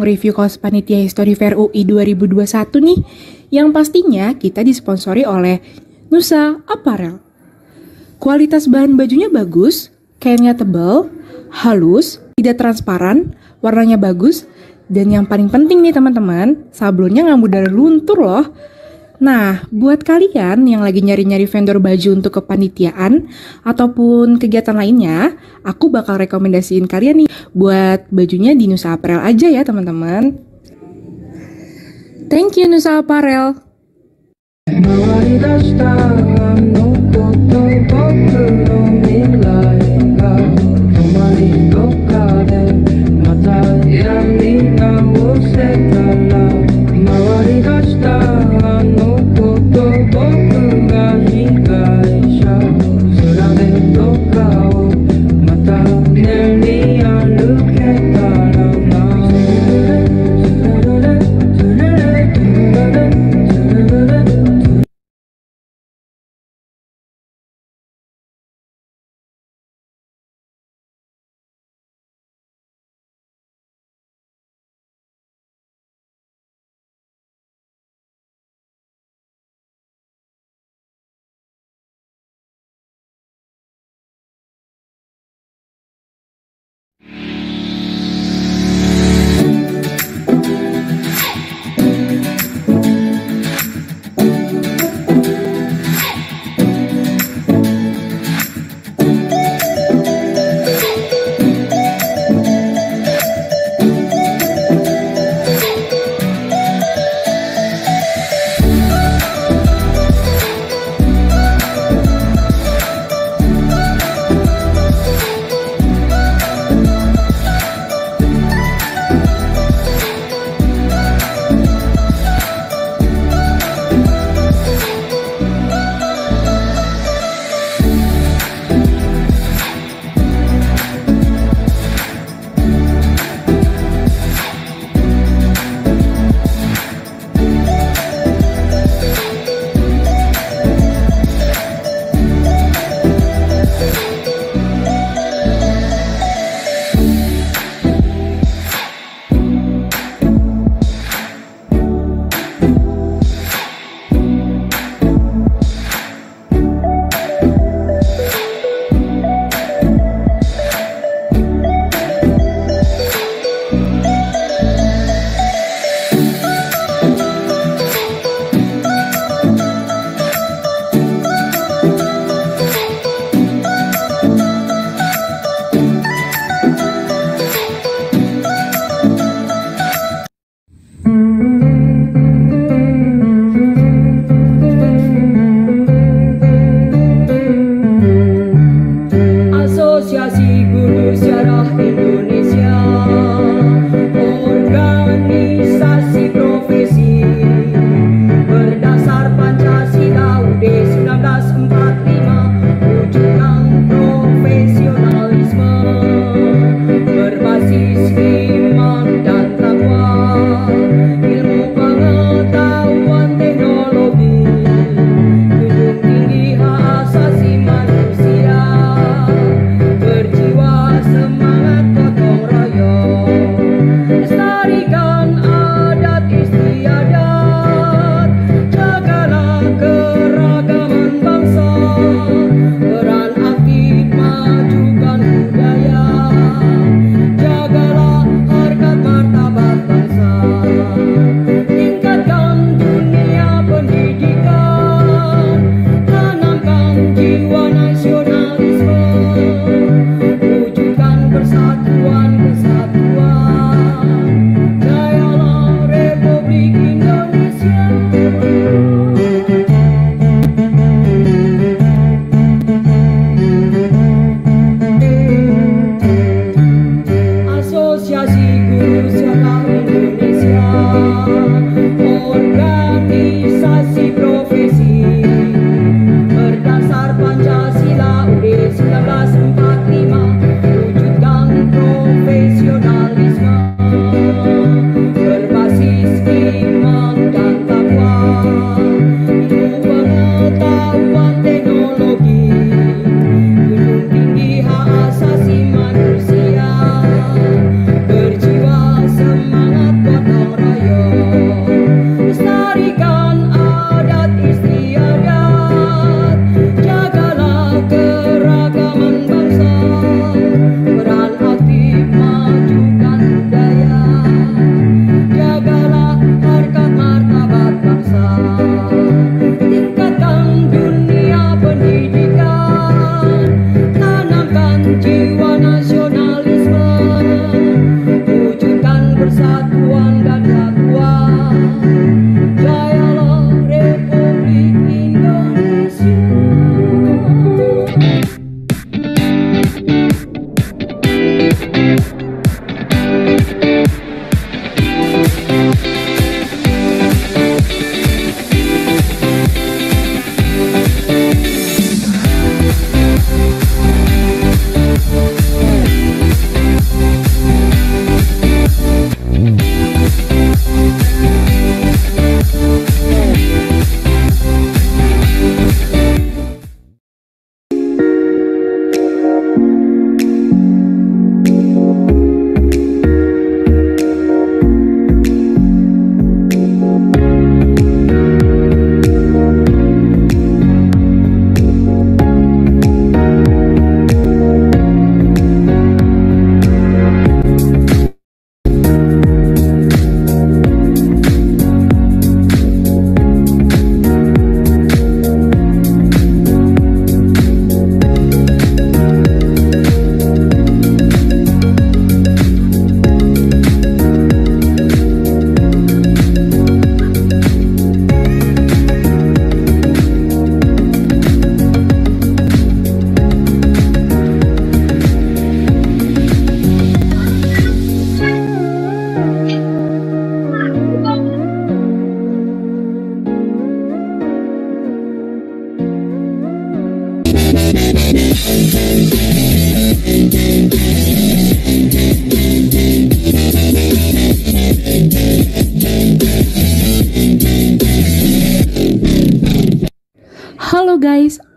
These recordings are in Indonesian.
nge-review kaos panitia History Fair UI 2021 nih, yang pastinya kita disponsori oleh Nusa Apparel. Kualitas bahan bajunya bagus, kainnya tebal, halus, tidak transparan, warnanya bagus, dan yang paling penting nih teman-teman, sablonnya nggak mudah luntur loh. Nah, buat kalian yang lagi nyari-nyari vendor baju untuk kepanitiaan ataupun kegiatan lainnya, aku bakal rekomendasiin kalian nih buat bajunya di Nusa Apparel aja ya teman-teman. Thank you Nusa Apparel.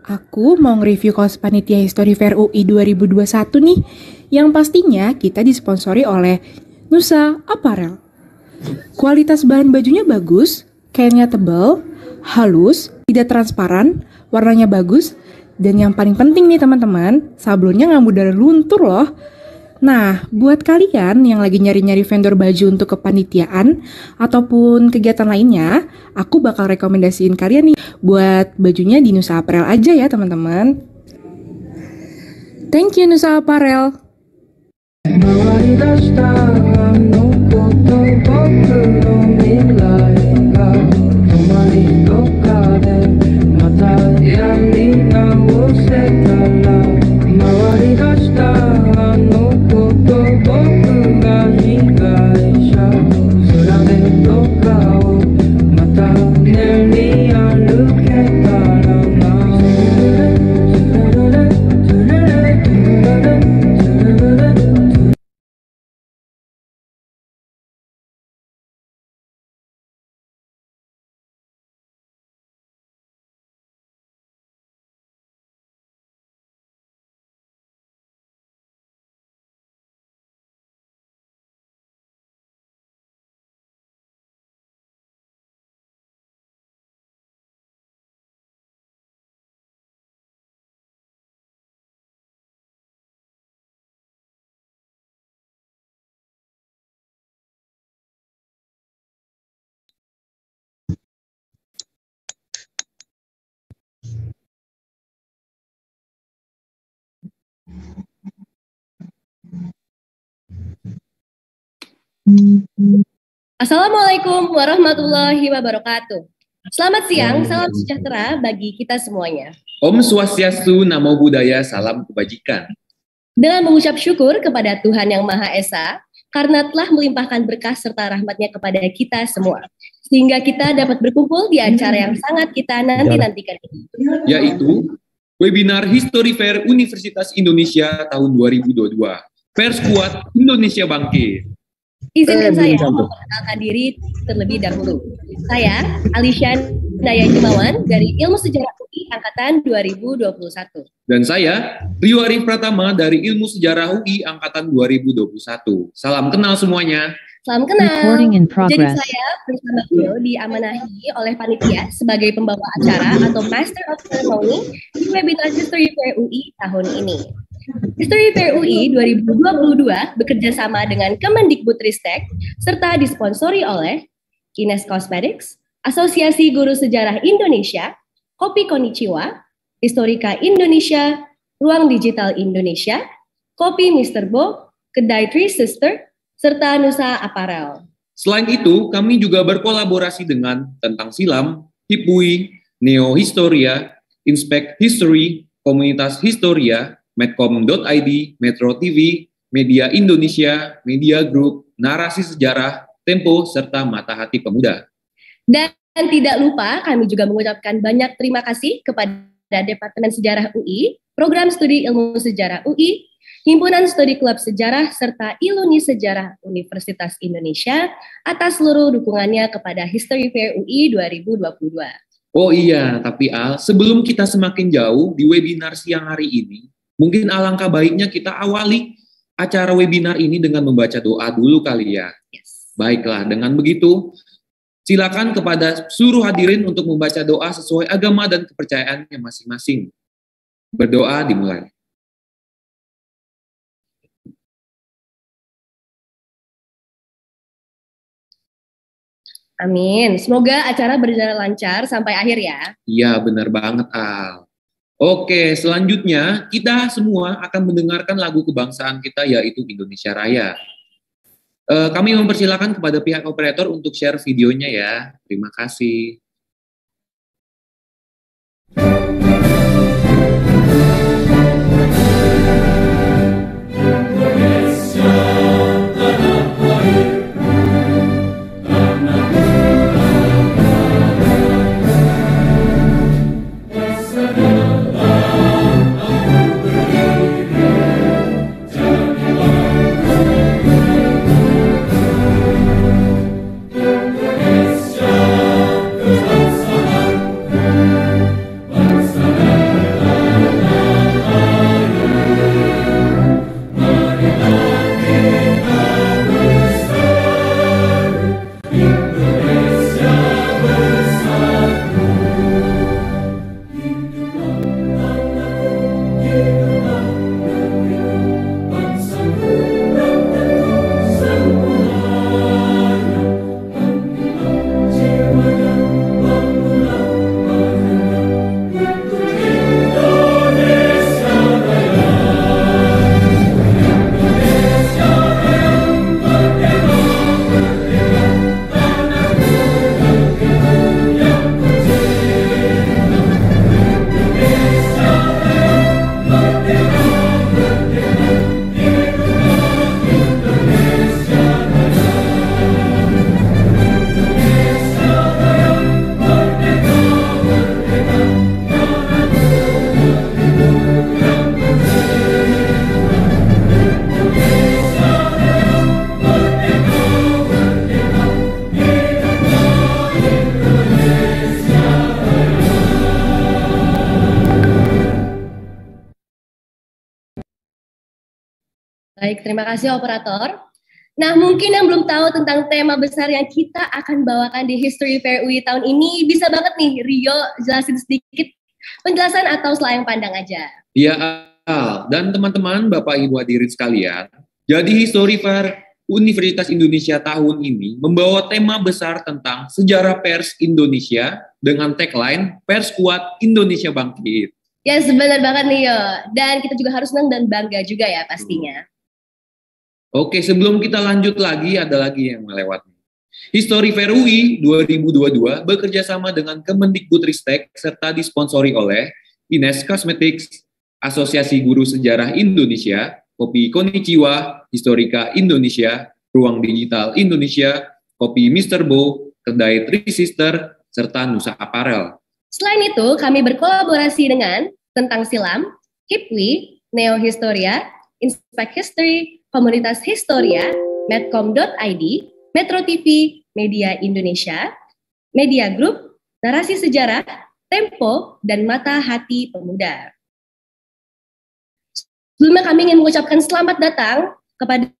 Aku mau nge-review kaos panitia History Fair UI 2021 nih, yang pastinya kita disponsori oleh Nusa Apparel. Kualitas bahan bajunya bagus, kainnya tebal, halus, tidak transparan, warnanya bagus, dan yang paling penting nih teman-teman, sablonnya nggak mudah luntur loh. Nah, buat kalian yang lagi nyari-nyari vendor baju untuk kepanitiaan ataupun kegiatan lainnya, aku bakal rekomendasiin kalian nih buat bajunya di Nusa Apparel aja ya teman-teman. Thank you Nusa Apparel. 回 Assalamualaikum warahmatullahi wabarakatuh. Selamat siang, salam sejahtera bagi kita semuanya. Om Swastiastu, Namo Buddhaya, Salam Kebajikan. Dengan mengucap syukur kepada Tuhan Yang Maha Esa, karena telah melimpahkan berkah serta rahmatnya kepada kita semua. Sehingga kita dapat berkumpul di acara yang sangat kita nanti-nantikan. Yaitu webinar History Fair Universitas Indonesia tahun 2022. Pers kuat Indonesia bangkit. Izinkan Eh, saya memperkenalkan diri terlebih dahulu. Saya Alishan Naya Himawan dari Ilmu Sejarah UI Angkatan 2021. Dan saya, Rio Arif Pratama dari Ilmu Sejarah UI Angkatan 2021. Salam kenal semuanya. Salam kenal. Jadi saya bersama Vio diamanahi oleh panitia sebagai pembawa acara atau Master of Ceremony di webinar History Fair UI tahun ini. History Fair UI 2022 bekerja sama dengan Kemendikbudristek serta disponsori oleh Ines Cosmetics, Asosiasi Guru Sejarah Indonesia, Kopi Konichiwa, Historika Indonesia, Ruang Digital Indonesia, Kopi Mr. Bo, Kedai Three Sister, serta Nusa Apparel. Selain itu, kami juga berkolaborasi dengan Tentang Silam, Hipui, Neo Historia, Inspect History, Komunitas Historia, Medcom.id, Metro TV, Media Indonesia, Media Group, Narasi Sejarah, Tempo, serta Mata Hati Pemuda. Dan tidak lupa kami juga mengucapkan banyak terima kasih kepada Departemen Sejarah UI, Program Studi Ilmu Sejarah UI, Himpunan Studi Klub Sejarah, serta Iluni Sejarah Universitas Indonesia atas seluruh dukungannya kepada History Fair UI 2022. Oh iya, tapi Al, sebelum kita semakin jauh di webinar siang hari ini, mungkin alangkah baiknya kita awali acara webinar ini dengan membaca doa dulu kali ya. Yes. Baiklah, dengan begitu silakan kepada seluruh hadirin untuk membaca doa sesuai agama dan kepercayaannya masing-masing. Berdoa dimulai. Amin. Semoga acara berjalan lancar sampai akhir ya. Iya, benar banget Al. Oke, selanjutnya kita semua akan mendengarkan lagu kebangsaan kita yaitu Indonesia Raya. Eh, kami mempersilahkan kepada pihak operator untuk share videonya ya. Terima kasih. Operator. Nah, mungkin yang belum tahu tentang tema besar yang kita akan bawakan di History Fair UI tahun ini, bisa banget nih Rio jelasin sedikit penjelasan atau selayang pandang aja. Ya, Al. dan teman-teman, Bapak Ibu hadirin sekalian, jadi History Fair Universitas Indonesia tahun ini membawa tema besar tentang sejarah pers Indonesia dengan tagline Pers Kuat Indonesia Bangkit. Ya, sebenar banget nih Yo. Dan kita juga harus senang dan bangga juga ya pastinya. Oke, sebelum kita lanjut lagi, ada lagi yang melewat. History Fair UI 2022 bekerja sama dengan Kemendikbudristek serta disponsori oleh Ines Cosmetics, Asosiasi Guru Sejarah Indonesia, Kopi Konichiwa, Historika Indonesia, Ruang Digital Indonesia, Kopi Mr. Bo, Kedai Three Sister, serta Nusa Apparel. Selain itu, kami berkolaborasi dengan Tentang Silam, Hipwi, Neo Historia, Inspect History, Komunitas Historia, medcom.id, Metro TV, Media Indonesia, Media Group, Narasi Sejarah, Tempo, dan Mata Hati Pemuda. Sebelumnya kami ingin mengucapkan selamat datang kepada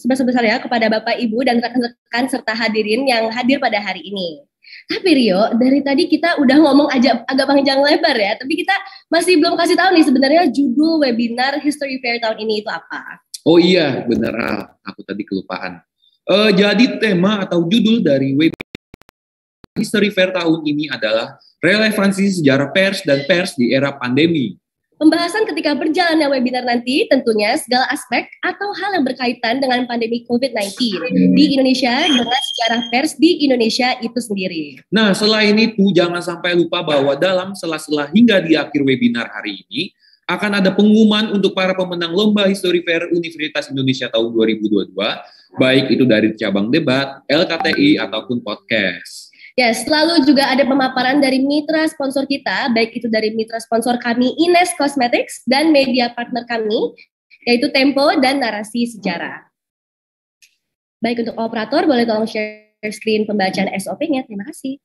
sebesar-besar ya kepada Bapak Ibu dan rekan-rekan serta hadirin yang hadir pada hari ini. Tapi Rio, dari tadi kita udah ngomong aja agak panjang lebar ya, tapi kita masih belum kasih tahu nih sebenarnya judul webinar History Fair tahun ini itu apa. Oh iya, benar. Aku tadi kelupaan. Uh, jadi tema atau judul dari webinar History Fair tahun ini adalah relevansi sejarah pers dan pers di era pandemi. Pembahasan ketika berjalannya webinar nanti tentunya segala aspek atau hal yang berkaitan dengan pandemi COVID-19 di Indonesia dengan sejarah pers di Indonesia itu sendiri. Nah, selain itu jangan sampai lupa bahwa dalam sela-sela hingga di akhir webinar hari ini, akan ada pengumuman untuk para pemenang Lomba History Fair Universitas Indonesia tahun 2022, baik itu dari cabang debat, LKTI, ataupun podcast. Ya, selalu juga ada pemaparan dari mitra sponsor kita, baik itu dari mitra sponsor kami Ines Cosmetics dan media partner kami, yaitu Tempo dan Narasi Sejarah. Baik untuk operator, boleh tolong share screen pembacaan SOP-nya. Terima kasih.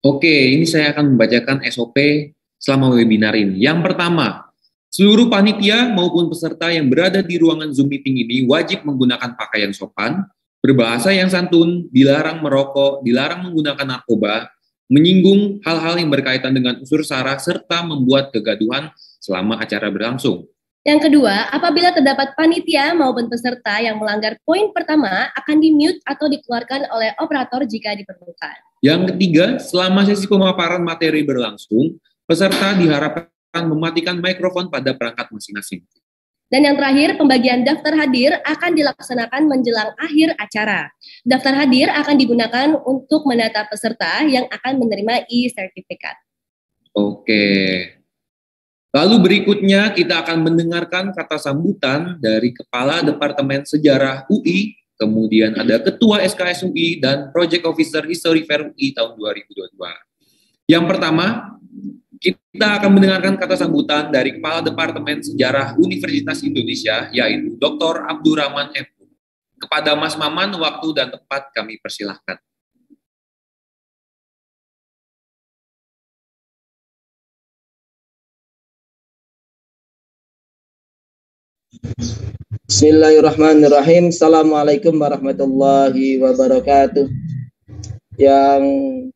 Oke, ini saya akan membacakan SOP selama webinar ini. Yang pertama, seluruh panitia maupun peserta yang berada di ruangan Zoom meeting ini wajib menggunakan pakaian sopan, berbahasa yang santun, dilarang merokok, dilarang menggunakan narkoba, menyinggung hal-hal yang berkaitan dengan unsur sara, serta membuat kegaduhan selama acara berlangsung. Yang kedua, apabila terdapat panitia maupun peserta yang melanggar poin pertama, akan di-mute atau dikeluarkan oleh operator jika diperlukan. Yang ketiga, selama sesi pemaparan materi berlangsung, peserta diharapkan mematikan mikrofon pada perangkat masing-masing. Dan yang terakhir, pembagian daftar hadir akan dilaksanakan menjelang akhir acara. Daftar hadir akan digunakan untuk mendata peserta yang akan menerima e-sertifikat. Oke. Lalu berikutnya kita akan mendengarkan kata sambutan dari Kepala Departemen Sejarah UI, kemudian ada Ketua SKS UI, dan Project Officer History Fair UI tahun 2022. Yang pertama, kita akan mendengarkan kata sambutan dari Kepala Departemen Sejarah Universitas Indonesia, yaitu Dr. Abdurrahman M. Kepada Mas Maman, waktu dan tempat kami persilahkan. Bismillahirrahmanirrahim. Assalamualaikum warahmatullahi wabarakatuh. Yang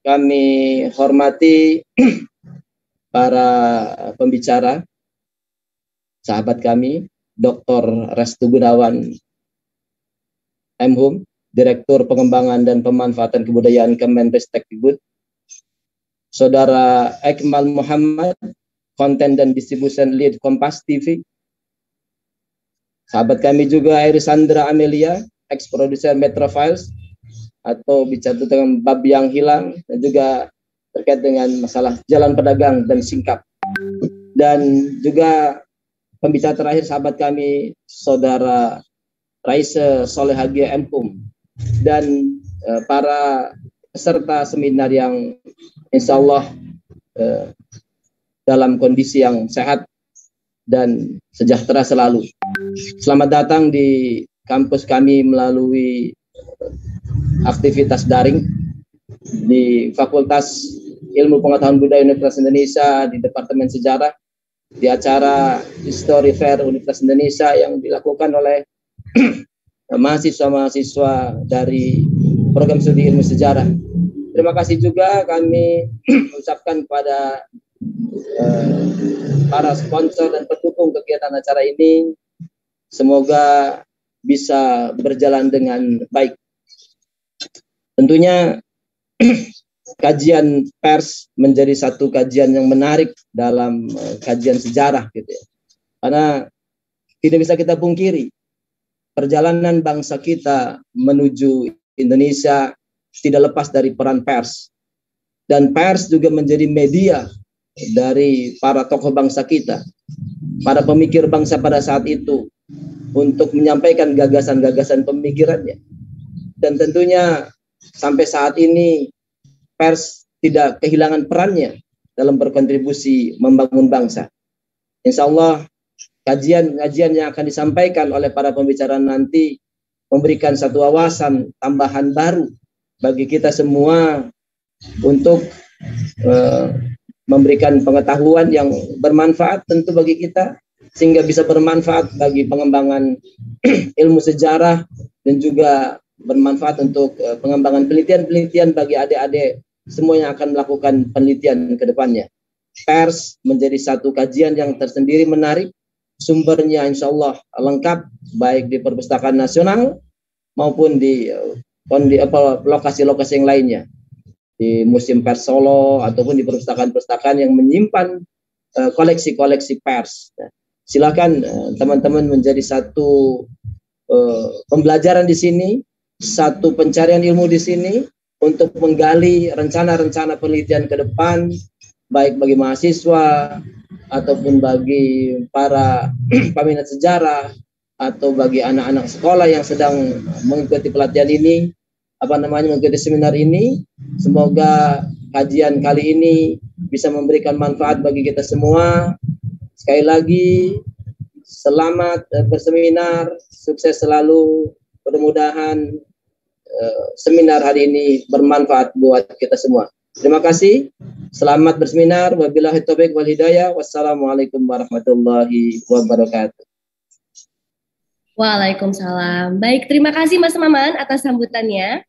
kami hormati para pembicara, sahabat kami, Dr. Restu Gunawan Hum, Direktur Pengembangan dan Pemanfaatan Kebudayaan Kemenristekdikbud, Saudara Ekmal Muhammad, Konten dan Distribution Lead Kompas TV, Sahabat kami juga Irisandra Amelia, ex produser Metro Files atau bicara tentang bab yang hilang dan juga terkait dengan masalah jalan pedagang dan singkap. Dan juga pembicara terakhir sahabat kami saudara Raisa Solehagia Empum dan uh, para peserta seminar yang insya Allah uh, dalam kondisi yang sehat dan sejahtera selalu. Selamat datang di kampus kami melalui aktivitas daring di Fakultas Ilmu Pengetahuan Budaya Universitas Indonesia di Departemen Sejarah di acara History Fair Universitas Indonesia yang dilakukan oleh mahasiswa-mahasiswa dari program studi ilmu sejarah. Terima kasih juga kami ucapkan kepada uh, para sponsor dan pendukung kegiatan acara ini. Semoga bisa berjalan dengan baik. Tentunya kajian pers menjadi satu kajian yang menarik dalam uh, kajian sejarah gitu ya. Karena tidak bisa kita pungkiri perjalanan bangsa kita menuju Indonesia tidak lepas dari peran pers. Dan pers juga menjadi media dari para tokoh bangsa kita, para pemikir bangsa pada saat itu untuk menyampaikan gagasan-gagasan pemikirannya. Dan tentunya sampai saat ini pers tidak kehilangan perannya dalam berkontribusi membangun bangsa. Insya Allah kajian-kajian yang akan disampaikan oleh para pembicara nanti memberikan satu wawasan tambahan baru bagi kita semua untuk uh, memberikan pengetahuan yang bermanfaat tentu bagi kita sehingga bisa bermanfaat bagi pengembangan ilmu sejarah dan juga bermanfaat untuk uh, pengembangan penelitian-penelitian bagi adik-adik semua yang akan melakukan penelitian ke depannya. Pers menjadi satu kajian yang tersendiri menarik sumbernya insya Allah lengkap baik di perpustakaan nasional maupun di di lokasi-lokasi yang lainnya di Museum Pers Solo ataupun di perpustakaan-perpustakaan yang menyimpan uh, koleksi-koleksi pers. Nah, silakan uh, teman-teman menjadi satu uh, pembelajaran di sini, satu pencarian ilmu di sini untuk menggali rencana-rencana penelitian ke depan baik bagi mahasiswa ataupun bagi para peminat sejarah atau bagi anak-anak sekolah yang sedang mengikuti pelatihan ini apa namanya mengikuti seminar ini. Semoga kajian kali ini bisa memberikan manfaat bagi kita semua. Sekali lagi selamat berseminar. Sukses selalu. Mudah-mudahan uh, seminar hari ini bermanfaat buat kita semua. Terima kasih. Selamat berseminar. Wabillahi taufiq wal hidayah. Wassalamualaikum warahmatullahi wabarakatuh. Waalaikumsalam. Baik, terima kasih Mas Maman atas sambutannya.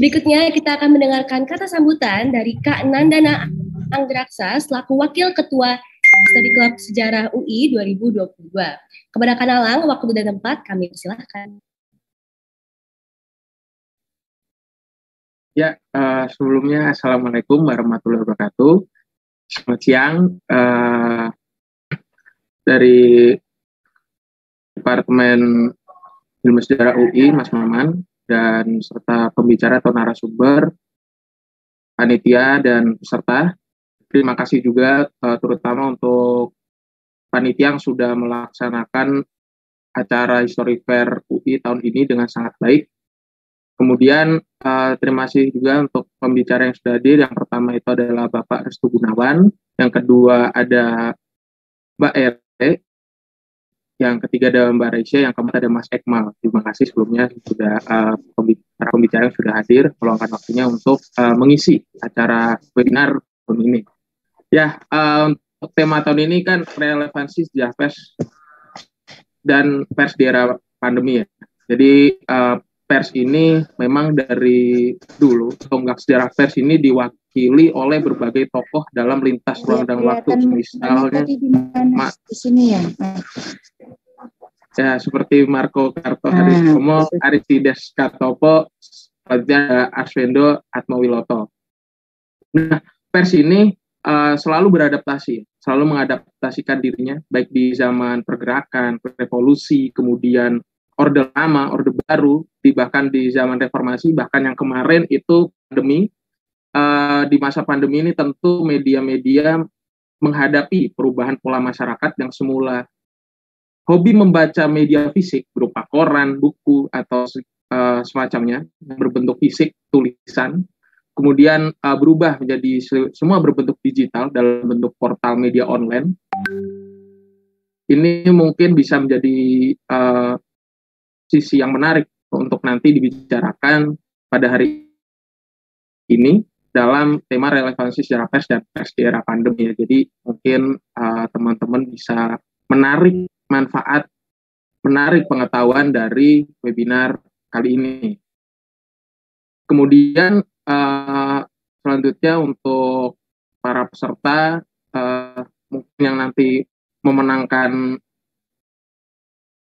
Berikutnya kita akan mendengarkan kata sambutan dari Kak Nandana Anggraksa selaku Wakil Ketua Study Club Sejarah UI 2022. Kepada Kanalang, waktu dan tempat kami persilahkan. Ya, uh, sebelumnya Assalamualaikum warahmatullahi wabarakatuh. Selamat siang. Uh, dari Departemen Ilmu Sejarah UI, Mas Maman, dan serta pembicara atau narasumber, panitia dan peserta. Terima kasih juga uh, terutama untuk panitia yang sudah melaksanakan acara History Fair UI tahun ini dengan sangat baik. Kemudian uh, terima kasih juga untuk pembicara yang sudah hadir. Yang pertama itu adalah Bapak Restu Gunawan, yang kedua ada Mbak Ere, yang ketiga ada Mbak Raisya, yang keempat ada Mas Ekmal. Terima kasih sebelumnya sudah uh, pembicara yang sudah hadir meluangkan waktunya untuk uh, mengisi acara webinar tahun ini. Ya, uh, untuk tema tahun ini kan relevansi sejarah pers dan pers di era pandemi ya. Jadi uh, pers ini memang dari dulu tonggak sejarah pers ini diwakili oleh berbagai tokoh dalam lintas ruang dan waktu misalnya di sini ya ya seperti Marco Karto Harisomo, hmm. Aristides Kartopo, Raja Arswendo Atmawiloto. Nah, pers ini uh, selalu beradaptasi, selalu mengadaptasikan dirinya, baik di zaman pergerakan, revolusi, kemudian orde lama, orde baru, di, bahkan di zaman reformasi, bahkan yang kemarin itu pandemi. Uh, di masa pandemi ini tentu media-media menghadapi perubahan pola masyarakat yang semula hobi membaca media fisik berupa koran, buku atau uh, semacamnya berbentuk fisik, tulisan, kemudian uh, berubah menjadi semua berbentuk digital dalam bentuk portal media online. Ini mungkin bisa menjadi uh, sisi yang menarik untuk nanti dibicarakan pada hari ini dalam tema relevansi sejarah pers dan pers di era pandemi ya. Jadi mungkin uh, teman-teman bisa menarik manfaat, menarik pengetahuan dari webinar kali ini. Kemudian uh, selanjutnya untuk para peserta uh, mungkin yang nanti memenangkan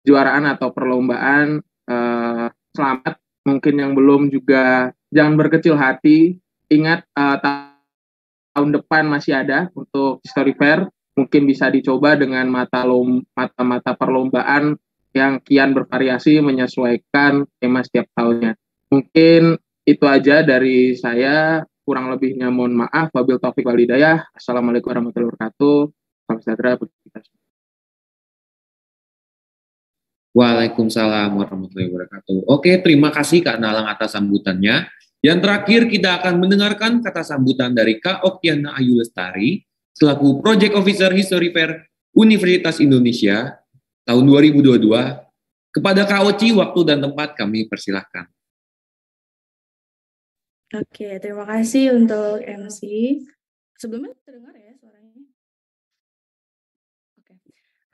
juaraan atau perlombaan uh, selamat mungkin yang belum juga jangan berkecil hati ingat uh, tahun depan masih ada untuk history fair mungkin bisa dicoba dengan mata mata-mata perlombaan yang kian bervariasi menyesuaikan tema setiap tahunnya. Mungkin itu aja dari saya. Kurang lebihnya mohon maaf. Wabil Taufik Walidayah. Assalamualaikum warahmatullahi wabarakatuh. Salam sejahtera bagi kita semua. Waalaikumsalam warahmatullahi wabarakatuh. Oke, terima kasih Kak Nalang atas sambutannya. Yang terakhir kita akan mendengarkan kata sambutan dari Kak Oktiana Ayu Lestari selaku Project Officer History Fair Universitas Indonesia tahun 2022. Kepada Kak Oci, waktu dan tempat kami persilahkan. Oke, terima kasih untuk MC. Sebelumnya terdengar ya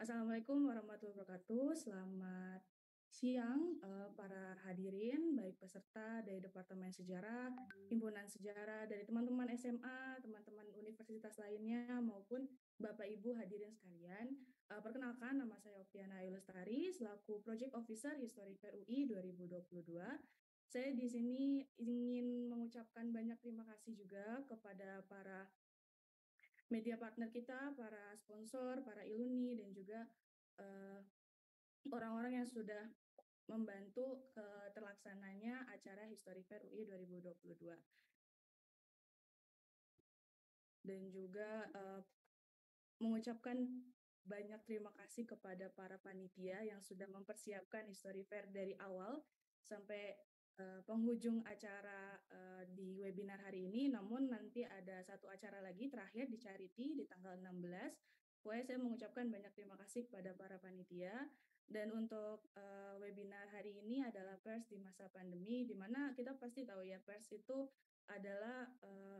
Assalamualaikum warahmatullahi wabarakatuh. Selamat siang uh, para hadirin, baik peserta dari Departemen Sejarah, Himpunan Sejarah, dari teman-teman SMA, teman-teman universitas lainnya, maupun Bapak Ibu hadirin sekalian. Uh, perkenalkan, nama saya Oktiana Ilustari, selaku Project Officer History Fair UI 2022 saya di sini ingin mengucapkan banyak terima kasih juga kepada para media partner kita, para sponsor, para iluni, dan juga eh, orang-orang yang sudah membantu ke terlaksananya acara History Fair UI 2022. Dan juga uh, mengucapkan banyak terima kasih kepada para panitia yang sudah mempersiapkan History Fair dari awal sampai uh, penghujung acara uh, di webinar hari ini, namun nanti ada satu acara lagi terakhir di Charity di tanggal 16. Pokoknya saya mengucapkan banyak terima kasih kepada para panitia. Dan untuk uh, webinar hari ini adalah pers di masa pandemi, di mana kita pasti tahu ya pers itu adalah uh,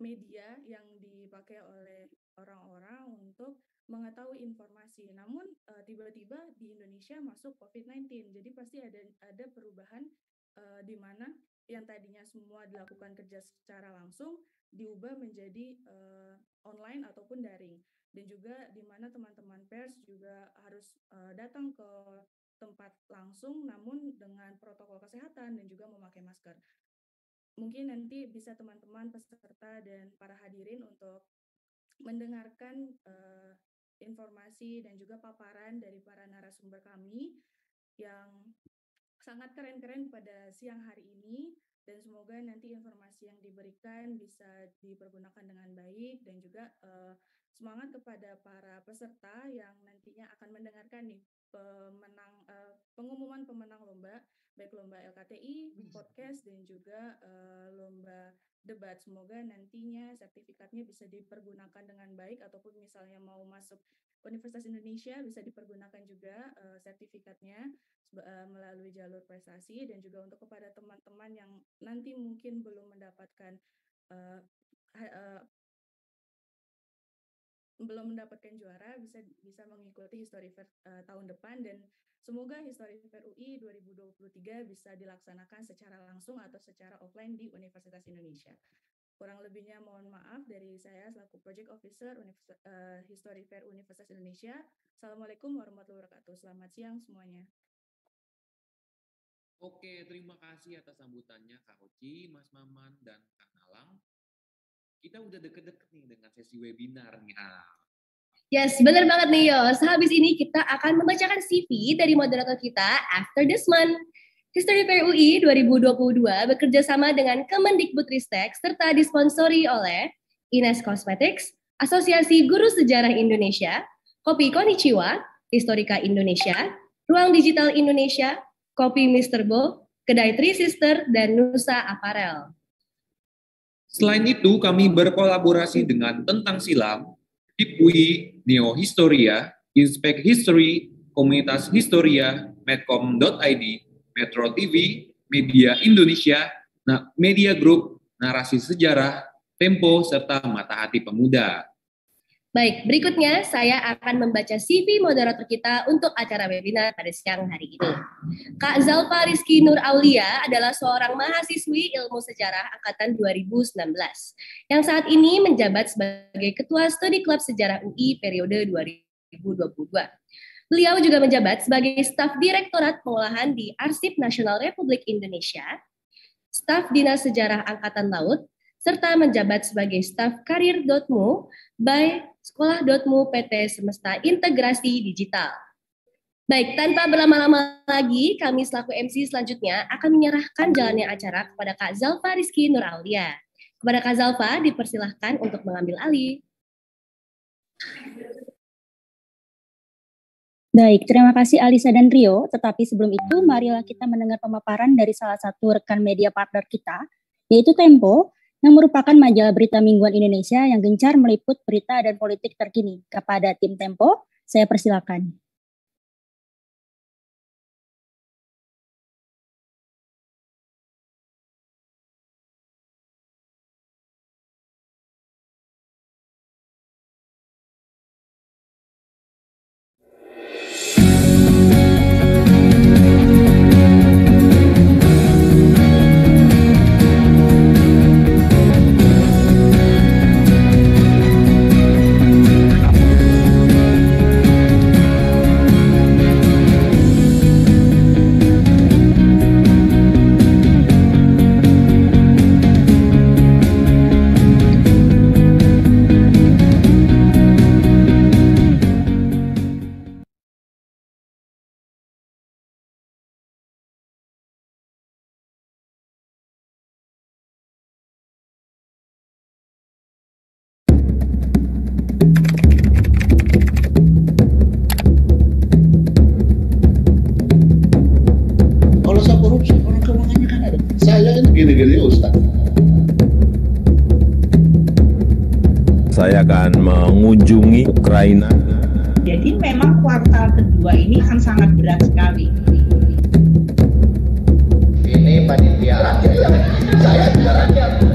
media yang dipakai oleh orang-orang untuk mengetahui informasi. Namun uh, tiba-tiba di Indonesia masuk COVID-19, jadi pasti ada ada perubahan uh, di mana yang tadinya semua dilakukan kerja secara langsung diubah menjadi uh, online ataupun daring. Dan juga di mana teman-teman pers juga harus uh, datang ke tempat langsung namun dengan protokol kesehatan dan juga memakai masker. Mungkin nanti bisa teman-teman peserta dan para hadirin untuk mendengarkan uh, informasi dan juga paparan dari para narasumber kami yang sangat keren-keren pada siang hari ini dan semoga nanti informasi yang diberikan bisa dipergunakan dengan baik dan juga uh, semangat kepada para peserta yang nantinya akan mendengarkan nih pemenang uh, pengumuman pemenang lomba baik lomba LKTI, podcast dan juga uh, lomba debat. Semoga nantinya sertifikatnya bisa dipergunakan dengan baik ataupun misalnya mau masuk Universitas Indonesia bisa dipergunakan juga uh, sertifikatnya melalui jalur prestasi dan juga untuk kepada teman-teman yang nanti mungkin belum mendapatkan uh, uh, belum mendapatkan juara bisa bisa mengikuti History Fair uh, tahun depan dan semoga History Fair UI 2023 bisa dilaksanakan secara langsung atau secara offline di Universitas Indonesia. Kurang lebihnya mohon maaf dari saya selaku Project Officer Univers uh, History Fair Universitas Indonesia. Assalamualaikum warahmatullahi wabarakatuh. Selamat siang semuanya. Oke, terima kasih atas sambutannya Kak Oci, Mas Maman, dan Kak Nalang kita udah deket-deket nih dengan sesi webinar nih. Yes, benar banget nih Yos. Habis ini kita akan membacakan CV dari moderator kita after this month. History Fair UI 2022 bekerja sama dengan Kemendikbudristek serta disponsori oleh Ines Cosmetics, Asosiasi Guru Sejarah Indonesia, Kopi Konichiwa, Historika Indonesia, Ruang Digital Indonesia, Kopi Mr. Bo, Kedai Three Sister, dan Nusa Apparel. Selain itu, kami berkolaborasi dengan Tentang Silam, HIPWI, Neo Historia, Inspect History, Komunitas Historia, Medcom.id, Metro TV, Media Indonesia, nah, Media Group, Narasi Sejarah, Tempo, serta Mata Hati Pemuda. Baik, berikutnya saya akan membaca CV moderator kita untuk acara webinar pada siang hari ini. Kak Zalfa Rizky Nur Aulia adalah seorang mahasiswi ilmu sejarah angkatan 2019 yang saat ini menjabat sebagai Ketua Studi Klub Sejarah UI periode 2022. Beliau juga menjabat sebagai staf Direktorat Pengolahan di Arsip Nasional Republik Indonesia, staf Dinas Sejarah Angkatan Laut, serta menjabat sebagai staf karir.mu by Sekolah.mu PT Semesta Integrasi Digital. Baik, tanpa berlama-lama lagi, kami selaku MC selanjutnya akan menyerahkan jalannya acara kepada Kak Zalfa Rizky Nur Aulia. Kepada Kak Zalfa, dipersilahkan untuk mengambil alih. Baik, terima kasih Alisa dan Rio. Tetapi sebelum itu, marilah kita mendengar pemaparan dari salah satu rekan media partner kita, yaitu Tempo, yang merupakan majalah berita mingguan Indonesia yang gencar meliput berita dan politik terkini. Kepada tim Tempo, saya persilakan. Ukraina. Jadi memang kuartal kedua ini akan sangat berat sekali. Ini panitia rakyat. Saya juga rakyat.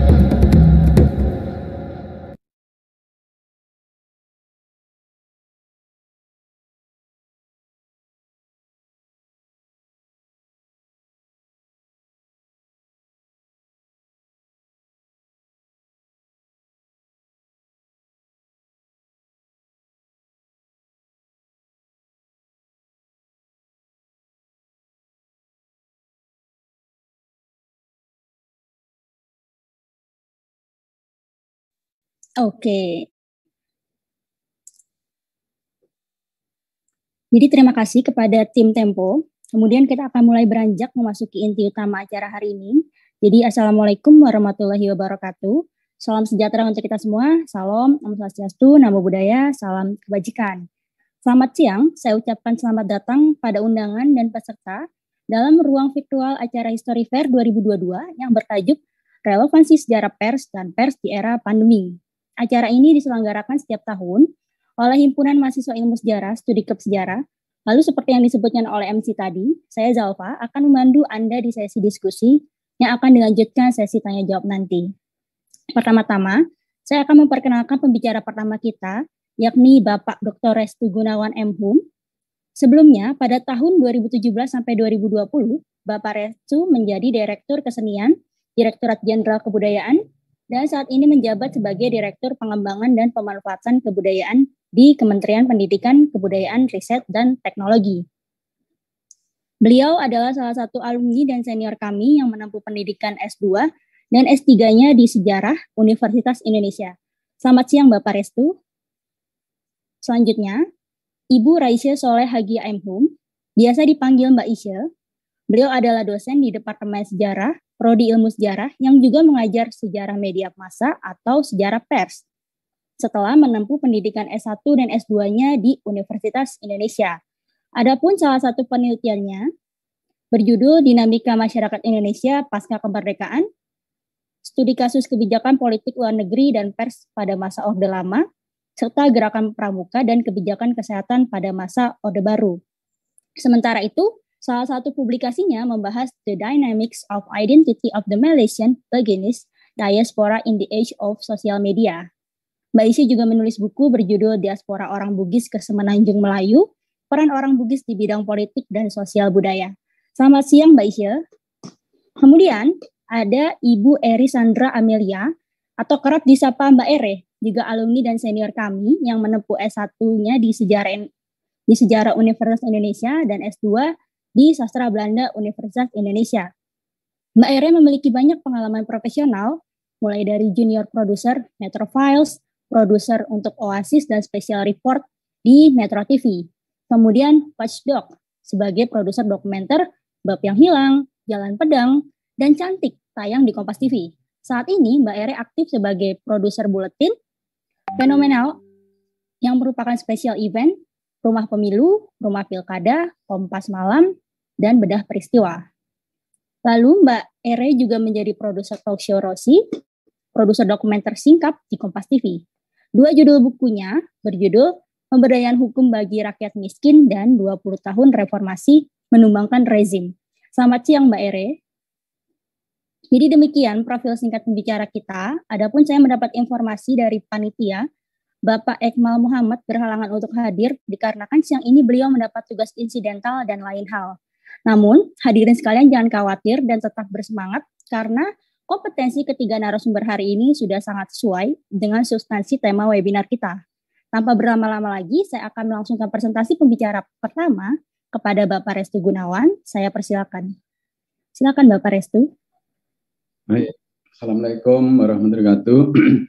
Oke. Jadi terima kasih kepada tim Tempo. Kemudian kita akan mulai beranjak memasuki inti utama acara hari ini. Jadi Assalamualaikum warahmatullahi wabarakatuh. Salam sejahtera untuk kita semua. Salam, Om Swastiastu, Namo Buddhaya, salam kebajikan. Selamat siang, saya ucapkan selamat datang pada undangan dan peserta dalam ruang virtual acara History Fair 2022 yang bertajuk Relevansi Sejarah Pers dan Pers di Era Pandemi. Acara ini diselenggarakan setiap tahun oleh Himpunan Mahasiswa Ilmu Sejarah Studi Klub Sejarah. Lalu seperti yang disebutkan oleh MC tadi, saya Zalfa akan memandu Anda di sesi diskusi yang akan dilanjutkan sesi tanya jawab nanti. Pertama-tama, saya akan memperkenalkan pembicara pertama kita, yakni Bapak Dr. Restu Gunawan M. Hum. Sebelumnya, pada tahun 2017 sampai 2020, Bapak Restu menjadi Direktur Kesenian, Direktorat Jenderal Kebudayaan, dan saat ini menjabat sebagai Direktur Pengembangan dan Pemanfaatan Kebudayaan di Kementerian Pendidikan, Kebudayaan, Riset, dan Teknologi. Beliau adalah salah satu alumni dan senior kami yang menempuh pendidikan S2 dan S3-nya di Sejarah Universitas Indonesia. Selamat siang Bapak Restu. Selanjutnya, Ibu Raisya Soleh Hagi Aimhum, biasa dipanggil Mbak Isya. Beliau adalah dosen di Departemen Sejarah, Prodi Ilmu Sejarah yang juga mengajar sejarah media massa atau sejarah pers. Setelah menempuh pendidikan S1 dan S2-nya di Universitas Indonesia. Adapun salah satu penelitiannya berjudul Dinamika Masyarakat Indonesia Pasca Kemerdekaan, studi kasus kebijakan politik luar negeri dan pers pada masa Orde Lama, serta gerakan pramuka dan kebijakan kesehatan pada masa Orde Baru. Sementara itu, salah satu publikasinya membahas The Dynamics of Identity of the Malaysian Beginese Diaspora in the Age of Social Media. Mbak Isi juga menulis buku berjudul Diaspora Orang Bugis ke Semenanjung Melayu, Peran Orang Bugis di Bidang Politik dan Sosial Budaya. Selamat siang Mbak Isya. Kemudian ada Ibu Eri Sandra Amelia atau kerap disapa Mbak Ere, juga alumni dan senior kami yang menempuh S1-nya di sejarah di sejarah Universitas Indonesia dan S2 di sastra Belanda Universitas Indonesia. Mbak Ere memiliki banyak pengalaman profesional, mulai dari junior producer Metro Files, produser untuk Oasis dan Special Report di Metro TV. Kemudian Watchdog sebagai produser dokumenter Bab yang Hilang, Jalan Pedang, dan Cantik tayang di Kompas TV. Saat ini Mbak Ere aktif sebagai produser buletin Fenomenal yang merupakan spesial event Rumah Pemilu, Rumah Pilkada, Kompas Malam, dan Bedah Peristiwa. Lalu Mbak Ere juga menjadi produser talk show Rossi, produser dokumenter singkap di Kompas TV. Dua judul bukunya berjudul Pemberdayaan Hukum bagi Rakyat Miskin dan 20 Tahun Reformasi Menumbangkan Rezim. Selamat siang Mbak Ere. Jadi demikian profil singkat pembicara kita. Adapun saya mendapat informasi dari panitia, Bapak Ekmal Muhammad berhalangan untuk hadir dikarenakan siang ini beliau mendapat tugas insidental dan lain hal. Namun, hadirin sekalian jangan khawatir dan tetap bersemangat karena kompetensi ketiga narasumber hari ini sudah sangat sesuai dengan substansi tema webinar kita. Tanpa berlama-lama lagi, saya akan melangsungkan presentasi pembicara pertama kepada Bapak Restu Gunawan. Saya persilakan. Silakan Bapak Restu. Baik. Assalamualaikum warahmatullahi wabarakatuh.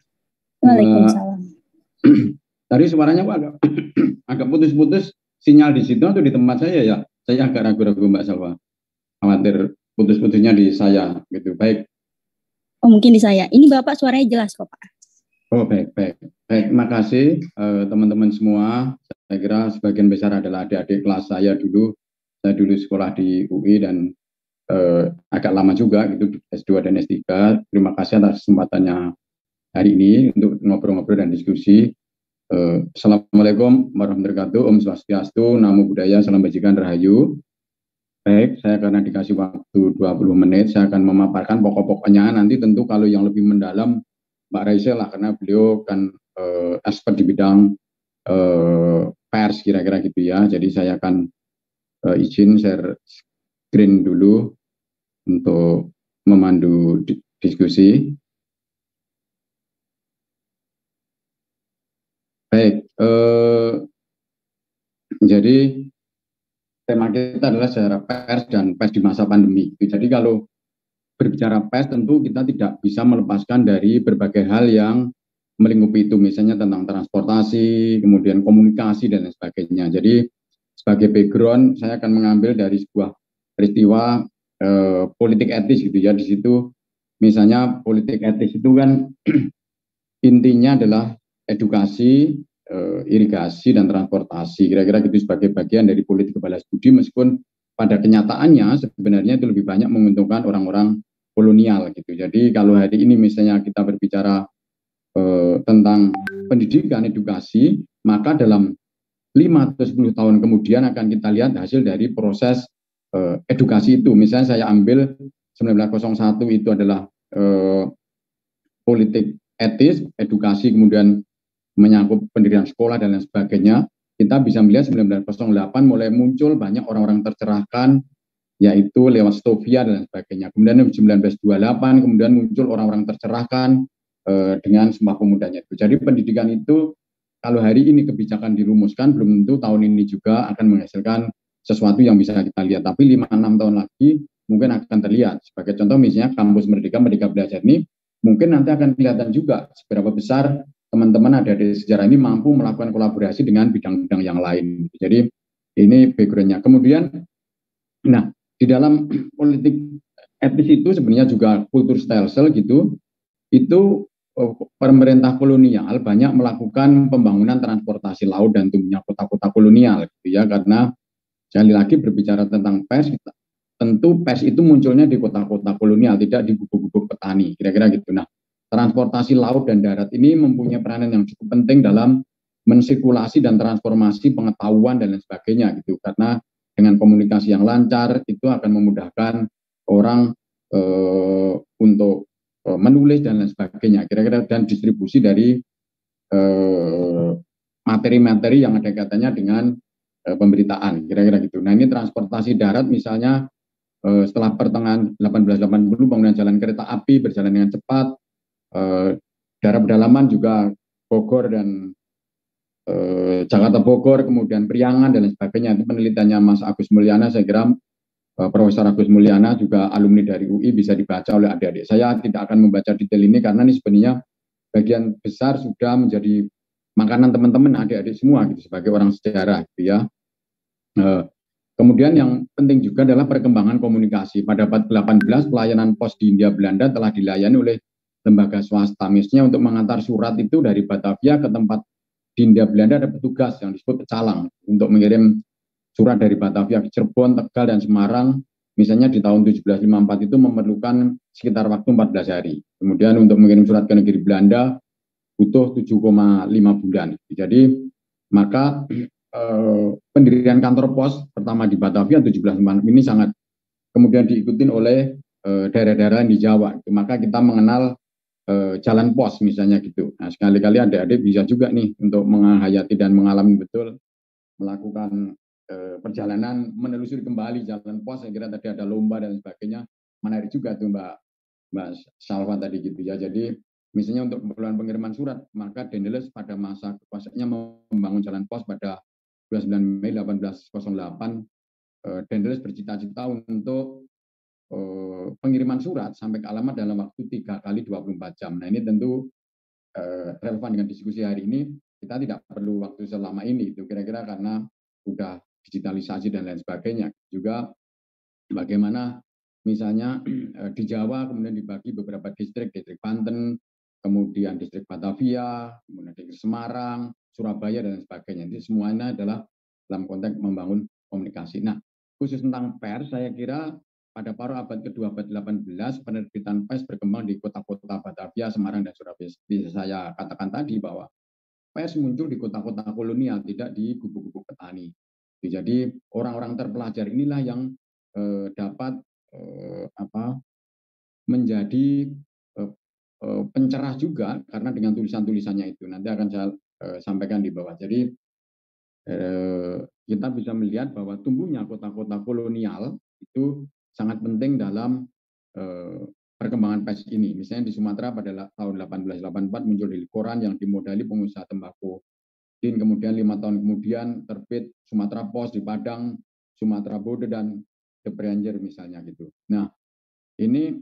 Waalaikumsalam. Tadi suaranya kok agak agak putus-putus sinyal di situ atau di tempat saya ya? Saya agak ragu-ragu Mbak Salwa. Khawatir putus-putusnya di saya gitu. Baik. Oh mungkin di saya. Ini Bapak suaranya jelas kok Pak. Oh baik baik. Baik, terima kasih eh, teman-teman semua. Saya kira sebagian besar adalah adik-adik kelas saya dulu. Saya dulu sekolah di UI dan eh, agak lama juga gitu S2 dan S3. Terima kasih atas kesempatannya hari ini untuk ngobrol-ngobrol dan diskusi. Eh, Assalamualaikum warahmatullahi wabarakatuh. Om Swastiastu, Namo Buddhaya, Salam Bajikan, Rahayu. Baik, saya karena dikasih waktu 20 menit, saya akan memaparkan pokok-pokoknya. Nanti tentu kalau yang lebih mendalam, Mbak Raisa lah, karena beliau kan eh, expert di bidang eh, pers, kira-kira gitu ya. Jadi saya akan eh, izin share screen dulu untuk memandu di diskusi. Baik, eh, jadi tema kita adalah sejarah pers dan pers di masa pandemi. Jadi kalau berbicara pers tentu kita tidak bisa melepaskan dari berbagai hal yang melingkupi itu, misalnya tentang transportasi, kemudian komunikasi dan lain sebagainya. Jadi sebagai background saya akan mengambil dari sebuah peristiwa eh, politik etis gitu ya. Di situ misalnya politik etis itu kan intinya adalah edukasi, eh, irigasi dan transportasi. Kira-kira gitu sebagai bagian dari politik kebalas budi meskipun pada kenyataannya sebenarnya itu lebih banyak menguntungkan orang-orang kolonial gitu. Jadi kalau hari ini misalnya kita berbicara eh, tentang pendidikan edukasi, maka dalam 5 atau 10 tahun kemudian akan kita lihat hasil dari proses eh, edukasi itu. Misalnya saya ambil 1901 itu adalah eh, politik etis, edukasi kemudian menyangkut pendirian sekolah dan lain sebagainya. Kita bisa melihat 1908 mulai muncul banyak orang-orang tercerahkan yaitu lewat Stovia dan lain sebagainya. Kemudian 1928 kemudian muncul orang-orang tercerahkan eh, dengan Sumpah Pemudanya. Jadi pendidikan itu kalau hari ini kebijakan dirumuskan belum tentu tahun ini juga akan menghasilkan sesuatu yang bisa kita lihat. Tapi 5-6 tahun lagi mungkin akan terlihat. Sebagai contoh misalnya kampus Merdeka, Merdeka Belajar ini mungkin nanti akan kelihatan juga seberapa besar teman-teman ada di sejarah ini mampu melakukan kolaborasi dengan bidang-bidang yang lain. Jadi ini backgroundnya. Kemudian, nah di dalam politik etis itu sebenarnya juga kultur stelsel gitu, itu eh, pemerintah kolonial banyak melakukan pembangunan transportasi laut dan tumbuhnya kota-kota kolonial gitu ya karena sekali lagi berbicara tentang pers tentu pers itu munculnya di kota-kota kolonial, tidak di gubuk-gubuk petani, kira-kira gitu. Nah, transportasi laut dan darat ini mempunyai peranan yang cukup penting dalam mensirkulasi dan transformasi pengetahuan dan lain sebagainya gitu. Karena dengan komunikasi yang lancar itu akan memudahkan orang eh, untuk eh, menulis dan lain sebagainya. Kira-kira dan distribusi dari eh, materi-materi yang ada katanya dengan eh, pemberitaan, kira-kira gitu. Nah ini transportasi darat misalnya eh, setelah pertengahan 1880 bangunan jalan kereta api berjalan dengan cepat, eh, darat pedalaman juga Bogor dan eh, Jakarta Bogor, kemudian Priangan dan lain sebagainya. Itu penelitiannya Mas Agus Mulyana, saya kira eh, Profesor Agus Mulyana juga alumni dari UI bisa dibaca oleh adik-adik. Saya tidak akan membaca detail ini karena ini sebenarnya bagian besar sudah menjadi makanan teman-teman adik-adik semua gitu sebagai orang sejarah gitu ya. Eh, kemudian yang penting juga adalah perkembangan komunikasi. Pada abad 18 pelayanan pos di India Belanda telah dilayani oleh lembaga swasta. Misalnya untuk mengantar surat itu dari Batavia ke tempat di India Belanda ada petugas yang disebut pecalang untuk mengirim surat dari Batavia ke Cirebon, Tegal dan Semarang. Misalnya di tahun 1754 itu memerlukan sekitar waktu 14 hari. Kemudian untuk mengirim surat ke negeri Belanda butuh 7,5 bulan. Jadi maka eh, pendirian kantor pos pertama di Batavia 17 ini sangat kemudian diikuti oleh eh, daerah-daerah di Jawa. Maka kita mengenal eh, jalan pos misalnya gitu. Nah sekali-kali adik-adik bisa juga nih untuk menghayati dan mengalami betul melakukan eh, perjalanan menelusuri kembali jalan pos. Saya kira tadi ada lomba dan sebagainya. Menarik juga tuh Mbak Mbak Salva tadi gitu ya. Jadi Misalnya untuk keperluan pengiriman surat, maka Danielis pada masa kekuasaannya membangun jalan pos pada 29 Mei 1808. Eh, Danielis bercita-cita untuk pengiriman surat sampai ke alamat dalam waktu 3 kali 24 jam. Nah ini tentu eh, relevan dengan diskusi hari ini. Kita tidak perlu waktu selama ini, itu kira-kira karena sudah digitalisasi dan lain sebagainya. Juga bagaimana misalnya di Jawa kemudian dibagi beberapa distrik, distrik Banten, kemudian distrik Batavia, kemudian distrik Semarang, Surabaya, dan sebagainya. Jadi semuanya adalah dalam konteks membangun komunikasi. Nah, khusus tentang pers, saya kira pada paruh abad kedua abad 18, penerbitan pers berkembang di kota-kota Batavia, Semarang, dan Surabaya. Bisa saya katakan tadi bahwa pers muncul di kota-kota kolonial, tidak di gubuk-gubuk petani. Jadi orang-orang terpelajar inilah yang eh, dapat eh, apa menjadi eh, Eh, pencerah juga karena dengan tulisan-tulisannya itu nanti akan saya eh, sampaikan di bawah. Jadi eh, kita bisa melihat bahwa tumbuhnya kota-kota kolonial itu sangat penting dalam perkembangan pers ini. Misalnya di Sumatera pada tahun 1884 muncul di koran yang dimodali pengusaha tembakau. Dan kemudian lima tahun kemudian terbit Sumatera Post di Padang, Sumatera Bode dan The Branger misalnya gitu. Nah ini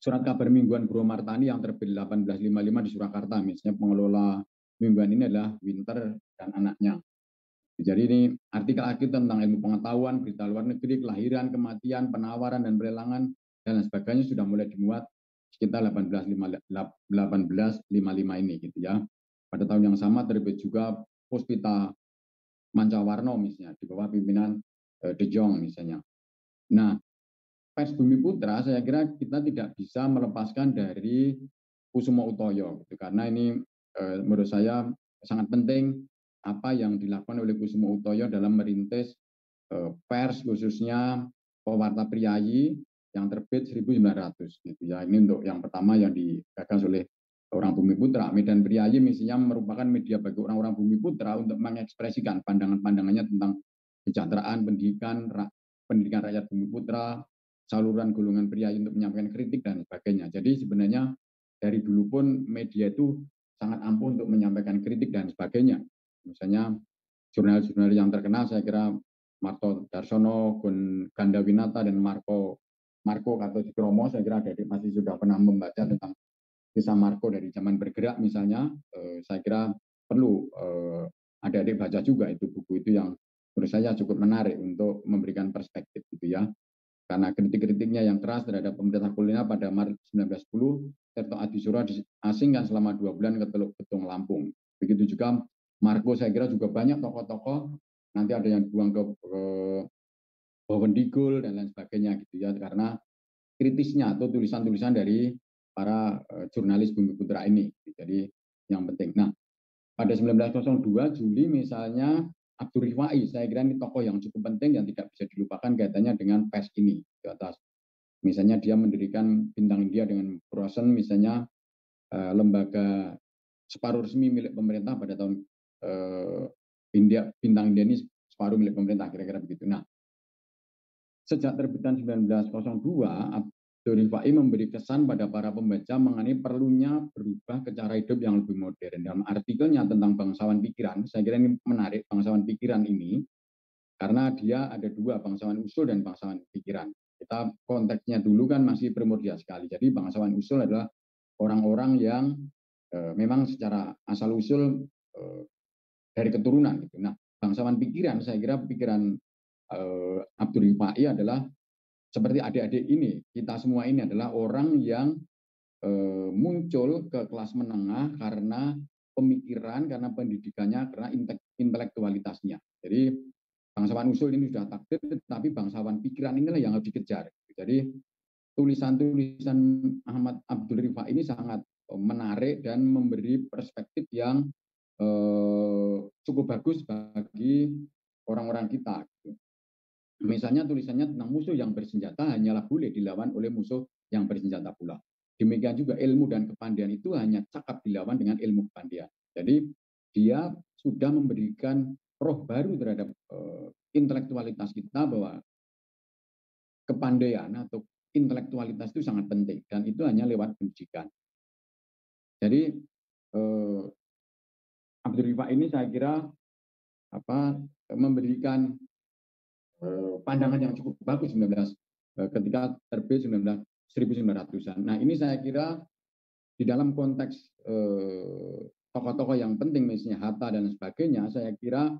surat kabar mingguan Bro Martani yang terbit 1855 di Surakarta. Misalnya pengelola mingguan ini adalah Winter dan anaknya. Jadi ini artikel-artikel tentang ilmu pengetahuan, berita luar negeri, kelahiran, kematian, penawaran, dan pelelangan, dan lain sebagainya sudah mulai dimuat sekitar 1855 ini gitu ya. Pada tahun yang sama terbit juga Puspita Mancawarno misalnya di bawah pimpinan eh, De Jong misalnya. Nah, pers Bumi Putra saya kira kita tidak bisa melepaskan dari Kusumo Utoyo gitu. karena ini eh, menurut saya sangat penting apa yang dilakukan oleh Kusumo Utoyo dalam merintis eh, pers khususnya pewarta priayi yang terbit 1900 gitu ya ini untuk yang pertama yang digagas oleh orang Bumi Putra Medan Priayi misalnya merupakan media bagi orang-orang Bumi Putra untuk mengekspresikan pandangan-pandangannya tentang kesejahteraan pendidikan pendidikan rakyat Bumi Putra saluran golongan pria untuk menyampaikan kritik dan sebagainya. Jadi sebenarnya dari dulu pun media itu sangat ampuh untuk menyampaikan kritik dan sebagainya. Misalnya jurnal-jurnal yang terkenal saya kira Marto Darsono, Gun Gandawinata, dan Marco Marco Kromo, saya kira adik masih sudah pernah membaca tentang kisah Marco dari zaman bergerak misalnya, eh, saya kira perlu eh, adik-adik baca juga itu buku itu yang menurut saya cukup menarik untuk memberikan perspektif gitu ya karena kritik-kritiknya yang keras terhadap pemerintah kolonial pada Maret 1910, Serto Adisura diasingkan selama dua bulan ke Teluk Betung Lampung. Begitu juga Marco saya kira juga banyak tokoh-tokoh, nanti ada yang dibuang ke, ke Bowendigul dan lain sebagainya gitu ya karena kritisnya atau tulisan-tulisan dari para uh, jurnalis Bumi Putra ini. Jadi yang penting. Nah, pada 1902 Juli misalnya Abdur Rifai, saya kira ini tokoh yang cukup penting yang tidak bisa dilupakan kaitannya dengan pes ini di atas. Misalnya dia mendirikan Bintang India dengan Frozen, misalnya uh, lembaga separuh resmi milik pemerintah pada tahun India Bintang India ini separuh milik pemerintah kira-kira begitu. Nah, sejak terbitan 1902 Abdul Rifai memberi kesan pada para pembaca mengenai perlunya berubah ke cara hidup yang lebih modern. Dalam artikelnya tentang bangsawan pikiran, saya kira ini menarik bangsawan pikiran ini, karena dia ada dua, bangsawan usul dan bangsawan pikiran. Kita konteksnya dulu kan masih primordial sekali. Jadi bangsawan usul adalah orang-orang yang e, memang secara asal usul e, dari keturunan. Gitu. Nah, bangsawan pikiran, saya kira pikiran e, Abdul Rifai adalah seperti adik-adik ini, kita semua ini adalah orang yang e, muncul ke kelas menengah karena pemikiran, karena pendidikannya, karena intelektualitasnya. Jadi bangsawan usul ini sudah takdir, tetapi bangsawan pikiran inilah yang harus dikejar. Jadi tulisan-tulisan Ahmad Abdul Rifa ini sangat menarik dan memberi perspektif yang e, cukup bagus bagi orang-orang kita. Misalnya tulisannya tentang musuh yang bersenjata hanyalah boleh dilawan oleh musuh yang bersenjata pula. Demikian juga ilmu dan kepandaian itu hanya cakap dilawan dengan ilmu kepandaian. Jadi dia sudah memberikan roh baru terhadap uh, intelektualitas kita bahwa kepandaian atau intelektualitas itu sangat penting dan itu hanya lewat pendidikan. Jadi uh, Abdul Rifa ini saya kira apa memberikan Eh, pandangan yang cukup bagus 19 eh, ketika terbit 19 1900-an. Nah, ini saya kira di dalam konteks eh, tokoh-tokoh yang penting misalnya Hatta dan sebagainya, saya kira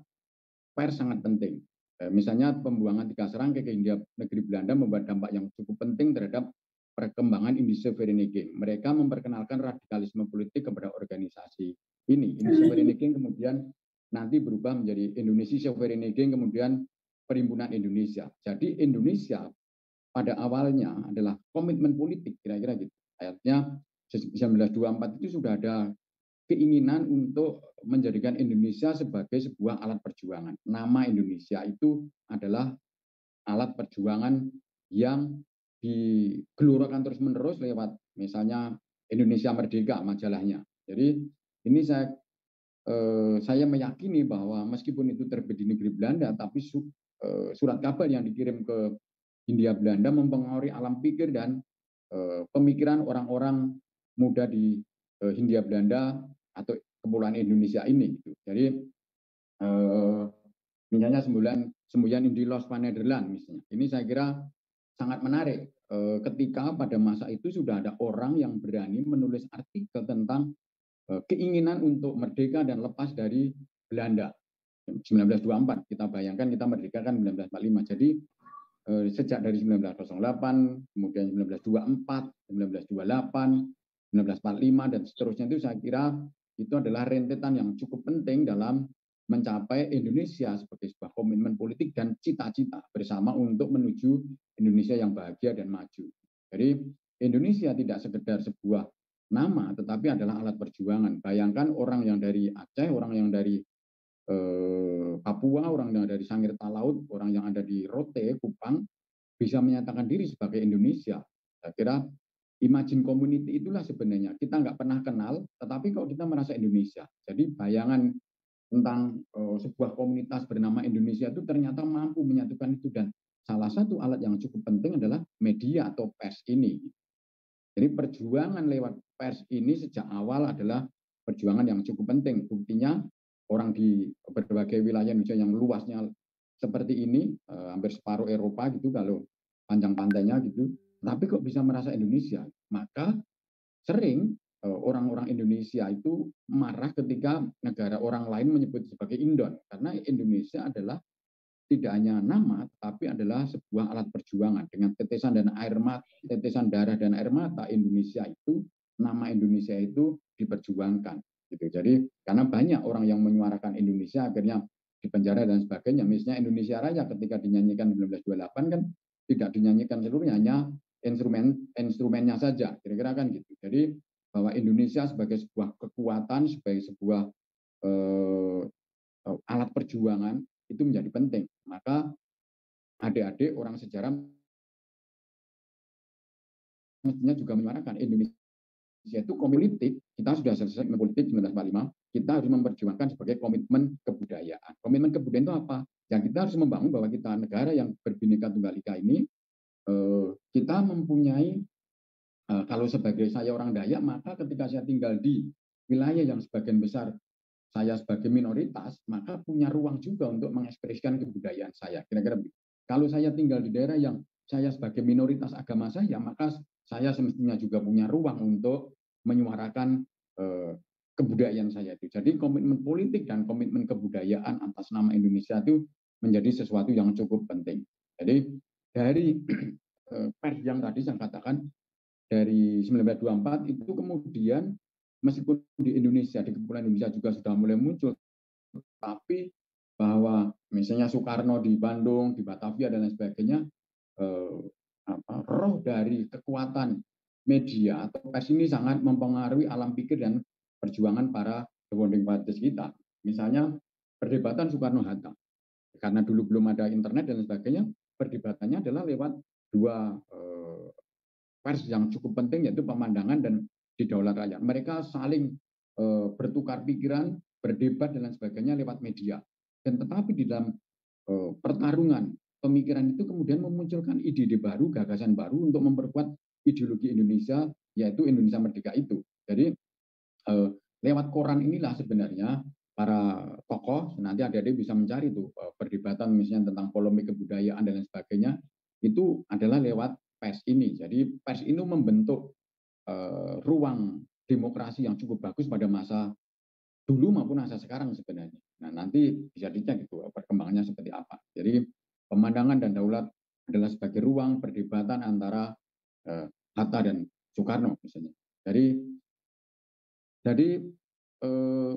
pers sangat penting. misalnya pembuangan tiga serangkai ke India negeri Belanda membuat dampak yang cukup penting terhadap perkembangan Indonesia Vereniging. Mereka memperkenalkan radikalisme politik kepada organisasi ini. Indonesia Vereniging kemudian nanti berubah menjadi Indonesia Vereniging kemudian Perimpunan Indonesia. Jadi Indonesia pada awalnya adalah komitmen politik kira-kira gitu. Ayatnya 1924 itu sudah ada keinginan untuk menjadikan Indonesia sebagai sebuah alat perjuangan. Nama Indonesia itu adalah alat perjuangan yang digelurakan terus-menerus lewat misalnya Indonesia Merdeka majalahnya. Jadi ini saya eh, saya meyakini bahwa meskipun itu terbit di negeri Belanda, tapi Eh, surat kabar yang dikirim ke India Belanda mempengaruhi alam pikir dan uh, pemikiran orang-orang muda di uh, Hindia Belanda atau kepulauan Indonesia ini. Gitu. Jadi uh, misalnya sembulan semboyan di Los Nederland misalnya. Ini saya kira sangat menarik uh, ketika pada masa itu sudah ada orang yang berani menulis artikel tentang keinginan untuk merdeka dan lepas dari Belanda. 1924 kita bayangkan kita merdeka kan 1945 jadi eh, sejak dari 1908 kemudian 1924 1928 1945 dan seterusnya itu saya kira itu adalah rentetan yang cukup penting dalam mencapai Indonesia sebagai sebuah komitmen politik dan cita-cita bersama untuk menuju Indonesia yang bahagia dan maju. Jadi Indonesia tidak sekedar sebuah nama tetapi adalah alat perjuangan. Bayangkan orang yang dari Aceh, orang yang dari eh, Papua, orang yang ada di Sangir Talaut, orang yang ada di Rote, Kupang, bisa menyatakan diri sebagai Indonesia. Saya kira imagine community itulah sebenarnya. Kita nggak pernah kenal, tetapi kok kita merasa Indonesia. Jadi bayangan tentang uh, sebuah komunitas bernama Indonesia itu ternyata mampu menyatukan itu dan salah satu alat yang cukup penting adalah media atau pers ini. Jadi perjuangan lewat pers ini sejak awal adalah perjuangan yang cukup penting. Buktinya orang di berbagai wilayah Indonesia yang luasnya seperti ini, eh, hampir separuh Eropa gitu kalau panjang pantainya gitu, tapi kok bisa merasa Indonesia? Maka sering eh, orang-orang Indonesia itu marah ketika negara orang lain menyebut sebagai Indon, karena Indonesia adalah tidak hanya nama, tapi adalah sebuah alat perjuangan dengan tetesan dan air mata, tetesan darah dan air mata Indonesia itu, nama Indonesia itu diperjuangkan gitu. Jadi karena banyak orang yang menyuarakan Indonesia akhirnya dipenjara dan sebagainya. Misalnya Indonesia Raya ketika dinyanyikan 1928 kan tidak dinyanyikan seluruhnya, hanya instrumen instrumennya saja, kira-kira kan gitu. Jadi bahwa Indonesia sebagai sebuah kekuatan, sebagai sebuah eh, alat perjuangan itu menjadi penting. Maka adik-adik orang sejarah mestinya juga menyuarakan Indonesia itu komunitik, kita sudah selesai politik 1945, kita harus memperjuangkan sebagai komitmen kebudayaan. Komitmen kebudayaan itu apa? Yang kita harus membangun bahwa kita negara yang berbineka tunggal ika ini, eh, kita mempunyai, eh, kalau sebagai saya orang Dayak, maka ketika saya tinggal di wilayah yang sebagian besar saya sebagai minoritas, maka punya ruang juga untuk mengekspresikan kebudayaan saya. Kira-kira kalau saya tinggal di daerah yang saya sebagai minoritas agama saya, maka saya semestinya juga punya ruang untuk menyuarakan eh, kebudayaan saya itu. Jadi komitmen politik dan komitmen kebudayaan atas nama Indonesia itu menjadi sesuatu yang cukup penting. Jadi dari eh, pers yang tadi saya katakan dari 1924 itu kemudian meskipun di Indonesia di Kepulauan Indonesia juga sudah mulai muncul, tapi bahwa misalnya Soekarno di Bandung, di Batavia dan lain sebagainya eh, apa, roh dari kekuatan media atau pers ini sangat mempengaruhi alam pikir dan perjuangan para founding fathers kita. Misalnya perdebatan Soekarno-Hatta. Karena dulu belum ada internet dan sebagainya, perdebatannya adalah lewat dua eh, pers yang cukup penting yaitu pemandangan dan di daulat rakyat. Mereka saling eh, bertukar pikiran, berdebat dan lain sebagainya lewat media. Dan tetapi di dalam eh, pertarungan pemikiran itu kemudian memunculkan ide-ide baru, gagasan baru untuk memperkuat ideologi Indonesia, yaitu Indonesia Merdeka itu. Jadi eh, lewat koran inilah sebenarnya para tokoh nanti adik-adik bisa mencari tuh perdebatan misalnya tentang polemik kebudayaan dan lain sebagainya itu adalah lewat pers ini. Jadi pers ini membentuk eh, ruang demokrasi yang cukup bagus pada masa dulu maupun masa sekarang sebenarnya. Nah nanti bisa dicek itu perkembangannya seperti apa. Jadi pemandangan dan daulat adalah sebagai ruang perdebatan antara eh, Hatta dan Soekarno misalnya. Jadi jadi eh,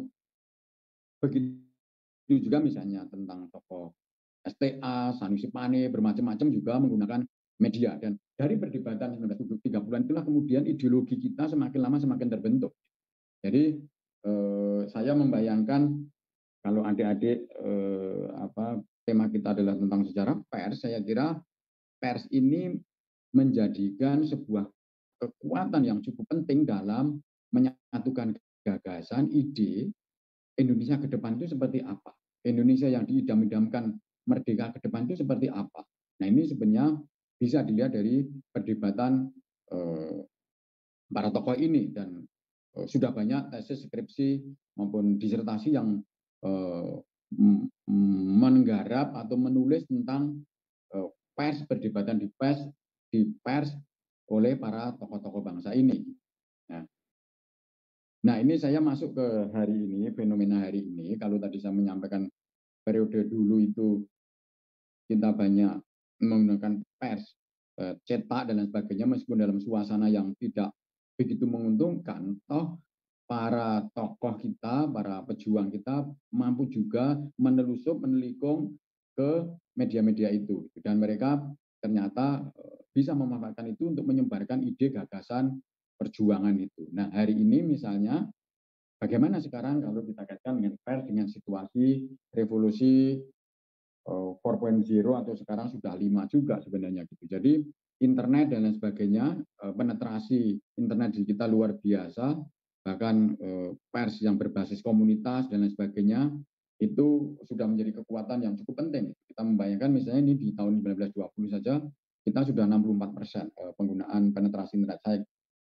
begitu juga misalnya tentang tokoh STA, Sanusi Pane, bermacam-macam juga menggunakan media dan dari perdebatan 1930-an itulah kemudian ideologi kita semakin lama semakin terbentuk. Jadi eh, saya membayangkan kalau adik-adik eh, tema kita adalah tentang sejarah pers, saya kira pers ini menjadikan sebuah kekuatan yang cukup penting dalam menyatukan gagasan, ide Indonesia ke depan itu seperti apa. Indonesia yang diidam-idamkan merdeka ke depan itu seperti apa. Nah ini sebenarnya bisa dilihat dari perdebatan eh, para tokoh ini dan eh, sudah banyak tesis skripsi maupun disertasi yang eh, menggarap atau menulis tentang uh, pers perdebatan di pers di pers oleh para tokoh-tokoh bangsa ini. Nah, nah ini saya masuk ke hari ini fenomena hari ini. Kalau tadi saya menyampaikan periode dulu itu kita banyak menggunakan pers uh, cetak dan lain sebagainya meskipun dalam suasana yang tidak begitu menguntungkan, toh para tokoh kita, para pejuang kita mampu juga menelusup, menelikung ke media-media itu. Dan mereka ternyata eh, bisa memanfaatkan itu untuk menyebarkan ide gagasan perjuangan itu. Nah hari ini misalnya bagaimana sekarang kalau kita kaitkan dengan pers dengan situasi revolusi 4.0 eh, atau sekarang sudah lima juga sebenarnya gitu. Jadi internet dan lain sebagainya eh, penetrasi internet di kita luar biasa bahkan eh, pers yang berbasis komunitas dan lain sebagainya itu sudah menjadi kekuatan yang cukup penting. Kita membayangkan misalnya ini di tahun 1920 saja kita sudah 64 persen penggunaan penetrasi internet. Saya,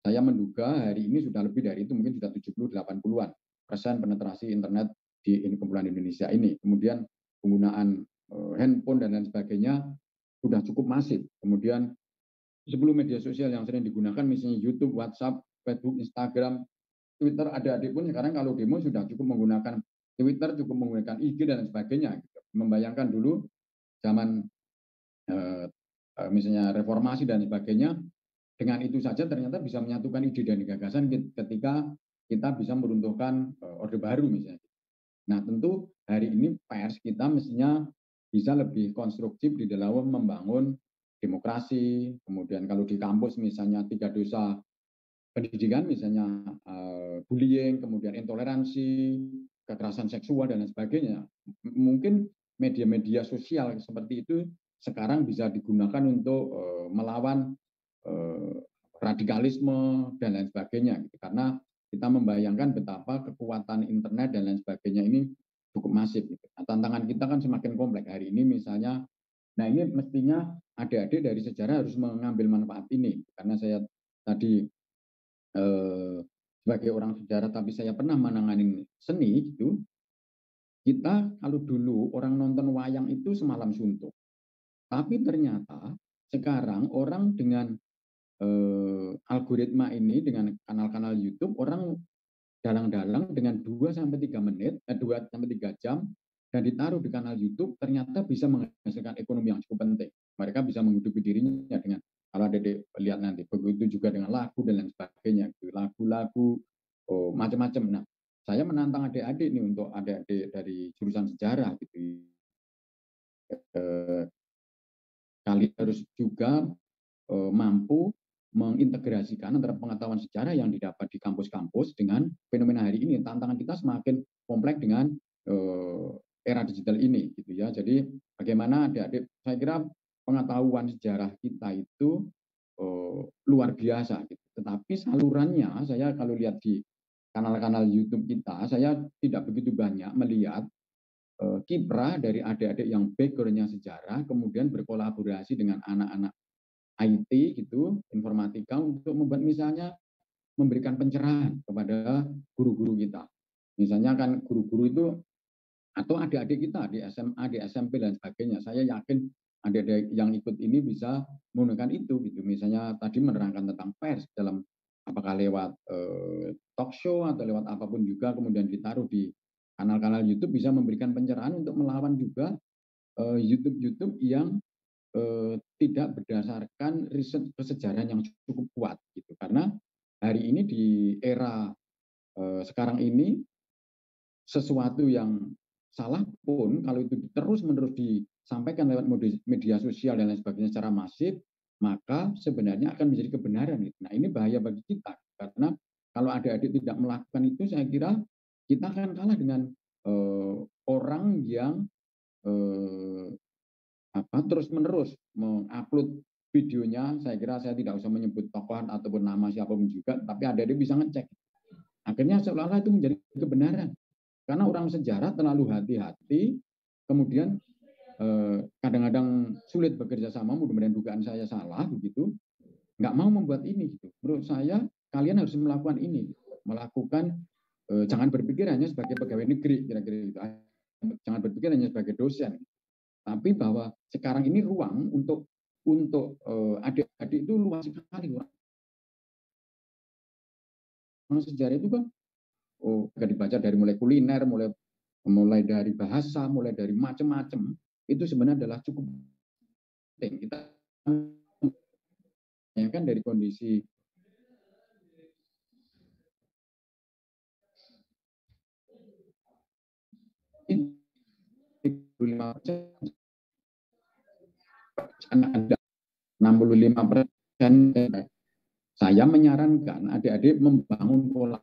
saya menduga hari ini sudah lebih dari itu, mungkin sudah 70-80-an persen penetrasi internet di Kepulauan Indonesia ini. Kemudian penggunaan handphone dan lain sebagainya sudah cukup masif. Kemudian 10 media sosial yang sering digunakan misalnya YouTube, WhatsApp, Facebook, Instagram, Twitter adik-adik pun sekarang kalau demo sudah cukup menggunakan Twitter, cukup menggunakan IG dan sebagainya. Gitu. Membayangkan dulu zaman eh, eh, misalnya reformasi dan sebagainya, dengan itu saja ternyata bisa menyatukan ide dan gagasan ketika kita bisa meruntuhkan eh, Orde Baru misalnya. Nah, tentu hari ini pers kita mestinya bisa lebih konstruktif di dalam membangun demokrasi. Kemudian kalau di kampus misalnya tiga dosa pendidikan misalnya uh, bullying, kemudian intoleransi, kekerasan seksual dan lain sebagainya. Mungkin media-media sosial seperti itu sekarang bisa digunakan untuk uh, melawan uh, radikalisme dan lain sebagainya gitu. Karena kita membayangkan betapa kekuatan internet dan lain sebagainya ini cukup masif gitu. Nah, tantangan kita kan semakin kompleks. Hari ini misalnya nah ini mestinya adik-adik dari sejarah harus mengambil manfaat ini. Karena saya tadi eh, sebagai orang sejarah tapi saya pernah menangani seni gitu kita kalau dulu orang nonton wayang itu semalam suntuk. Tapi ternyata sekarang orang dengan eh, algoritma ini dengan kanal-kanal YouTube orang dalang-dalang dengan 2 sampai 3 menit, eh, 2 sampai 3 jam dan ditaruh di kanal YouTube ternyata bisa menghasilkan ekonomi yang cukup penting. Mereka bisa menghidupi dirinya dengan kalau ada lihat nanti begitu juga dengan lagu dan lain sebagainya lagu-lagu oh, macam-macam nah saya menantang adik-adik nih untuk adik-adik dari jurusan sejarah gitu eh, kalian harus juga eh, mampu mengintegrasikan antara pengetahuan sejarah yang didapat di kampus-kampus dengan fenomena hari ini. Tantangan kita semakin kompleks dengan uh, era digital ini, gitu ya. Jadi bagaimana adik-adik, saya kira pengetahuan sejarah kita itu uh, luar biasa. Gitu. Tetapi salurannya, saya kalau lihat di kanal-kanal YouTube kita, saya tidak begitu banyak melihat uh, kiprah dari adik-adik yang backgroundnya sejarah, kemudian berkolaborasi dengan anak-anak IT gitu, informatika untuk membuat misalnya memberikan pencerahan kepada guru-guru kita. Misalnya kan guru-guru itu atau adik-adik kita di SMA, di SMP dan sebagainya. Saya yakin adik-adik yang ikut ini bisa menggunakan itu gitu. Misalnya tadi menerangkan tentang pers dalam apakah lewat eh, talk show atau lewat apa pun juga kemudian ditaruh di kanal-kanal YouTube bisa memberikan pencerahan untuk melawan juga eh, YouTube-YouTube yang eh, tidak berdasarkan riset kesejarahan yang cukup kuat gitu karena hari ini di era eh, sekarang ini sesuatu yang salah pun kalau itu terus menerus disampaikan lewat media sosial dan lain sebagainya secara masif maka sebenarnya akan menjadi kebenaran. Nah ini bahaya bagi kita karena kalau adik-adik tidak melakukan itu saya kira kita akan kalah dengan eh, orang yang eh, apa? Terus menerus mengupload videonya. Saya kira saya tidak usah menyebut tokoh ataupun nama siapa pun juga tapi ada yang bisa ngecek. Akhirnya seolah-olah itu menjadi kebenaran. Karena orang sejarah terlalu hati-hati kemudian eh, kadang-kadang sulit bekerja sama mudah-mudahan dugaan saya salah begitu. Nggak mau membuat ini gitu. Menurut saya kalian harus melakukan ini melakukan eh, jangan berpikir hanya sebagai pegawai negeri kira-kira gitu. Jangan berpikir hanya sebagai dosen tapi bahwa sekarang ini ruang untuk untuk uh, adik-adik itu luas sekali orang. sejarah itu kan oh gak dibaca dari mulai kuliner, mulai mulai dari bahasa, mulai dari macam-macam itu sebenarnya adalah cukup penting. Kita ya kan dari kondisi lima ada 65 persen. Saya menyarankan adik-adik membangun pola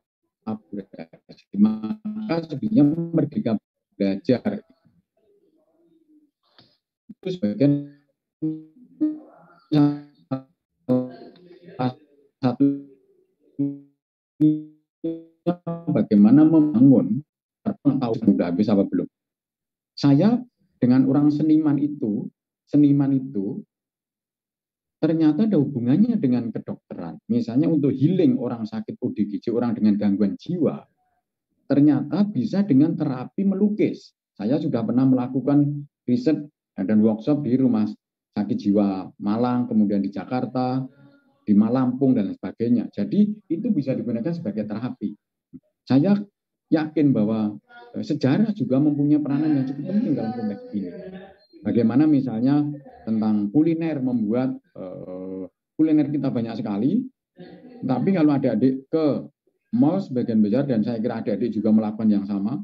kolaborasi. Maka sebenarnya merdeka belajar itu sebagian satu bagaimana membangun tahu sudah habis apa belum. Saya dengan orang seniman itu seniman itu ternyata ada hubungannya dengan kedokteran. Misalnya untuk healing orang sakit ODGJ, orang dengan gangguan jiwa, ternyata bisa dengan terapi melukis. Saya sudah pernah melakukan riset dan workshop di rumah sakit jiwa Malang, kemudian di Jakarta, di Malampung, dan sebagainya. Jadi itu bisa digunakan sebagai terapi. Saya yakin bahwa eh, sejarah juga mempunyai peranan yang cukup penting dalam konteks ini. Bagaimana misalnya tentang kuliner membuat uh, kuliner kita banyak sekali, tapi kalau adik-adik ke mall sebagian besar dan saya kira adik-adik juga melakukan yang sama,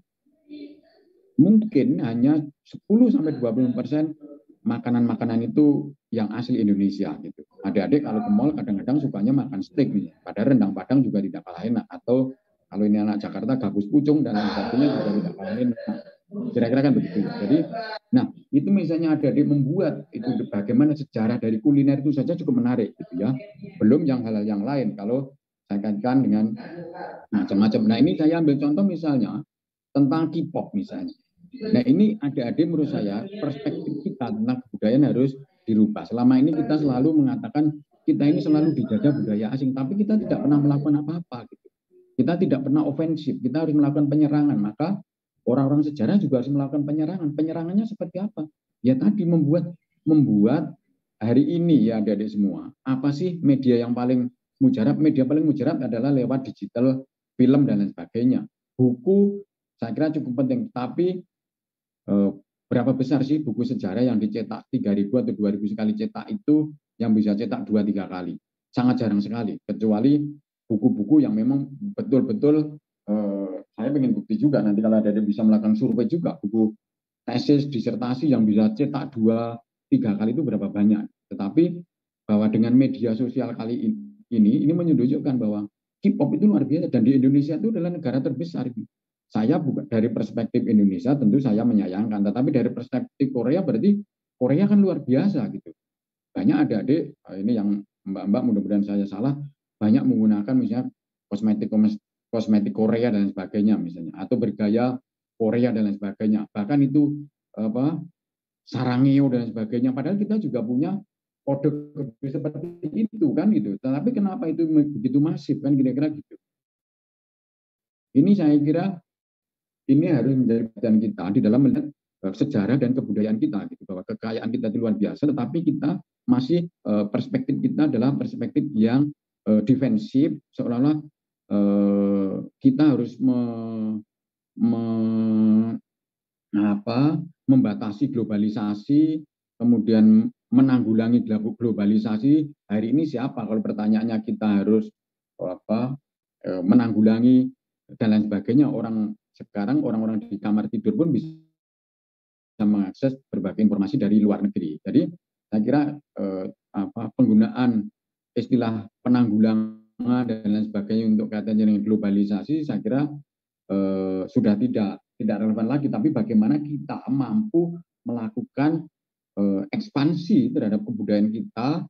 mungkin hanya 10 sampai 20 persen makanan-makanan itu yang asli Indonesia gitu. Adik-adik kalau ke mall kadang-kadang sukanya makan steak nih. Padahal rendang Padang juga tidak kalah enak. Atau kalau ini anak Jakarta gabus pucung dan sebagainya juga tidak enak. Kira-kira kan begitu. Jadi, nah itu misalnya adik-adik membuat itu bagaimana sejarah dari kuliner itu saja cukup menarik gitu ya. Belum yang hal-hal yang lain. Kalau saya kaitkan dengan macam-macam. Nah ini saya ambil contoh misalnya tentang K-pop misalnya. Nah ini adik-adik menurut saya perspektif kita tentang kebudayaan harus dirubah. Selama ini kita selalu mengatakan kita ini selalu dijaga budaya asing, tapi kita tidak pernah melakukan apa-apa. Gitu. Kita tidak pernah ofensif, kita harus melakukan penyerangan. Maka orang-orang sejarah juga harus melakukan penyerangan. Penyerangannya seperti apa? Ya tadi membuat membuat hari ini ya adik-adik semua. Apa sih media yang paling mujarab? Media paling mujarab adalah lewat digital, film dan lain sebagainya. Buku saya kira cukup penting, tapi eh, berapa besar sih buku sejarah yang dicetak 3.000 atau 2.000 sekali cetak itu yang bisa cetak 2-3 kali? Sangat jarang sekali, kecuali buku-buku yang memang betul-betul eh, saya ingin bukti juga. Nanti kalau ada yang bisa melakukan survei juga buku tesis disertasi yang bisa cetak dua tiga kali itu berapa banyak. Tetapi bahwa dengan media sosial kali ini ini menunjukkan bahwa K-pop itu luar biasa. Dan di Indonesia itu adalah negara terbesar saya bukan dari perspektif Indonesia tentu saya menyayangkan, tetapi dari perspektif Korea berarti Korea kan luar biasa gitu. Banyak adik-adik eh, ini yang mbak-mbak mudah-mudahan saya salah banyak menggunakan misalnya kosmetik kosmetik Korea dan sebagainya misalnya atau bergaya Korea dan lain sebagainya. Bahkan itu apa sarangeo dan sebagainya. Padahal kita juga punya kode seperti itu kan gitu. Tetapi kenapa itu begitu masif kan kira-kira gitu. Ini saya kira ini harus menjadi perhatian kita di dalam melihat eh, sejarah dan kebudayaan kita gitu bahwa kekayaan kita itu luar biasa tetapi kita masih eh, perspektif kita adalah perspektif yang uh, defensif seolah-olah kita harus me, me, apa, membatasi globalisasi kemudian menanggulangi globalisasi hari ini siapa kalau pertanyaannya kita harus apa menanggulangi dan lain sebagainya orang sekarang orang-orang di kamar tidur pun bisa mengakses berbagai informasi dari luar negeri. Jadi saya kira eh, apa, penggunaan istilah penanggulangan dan lain sebagainya untuk kaitannya dengan globalisasi, saya kira eh, sudah tidak tidak relevan lagi. Tapi bagaimana kita mampu melakukan eh, ekspansi terhadap kebudayaan kita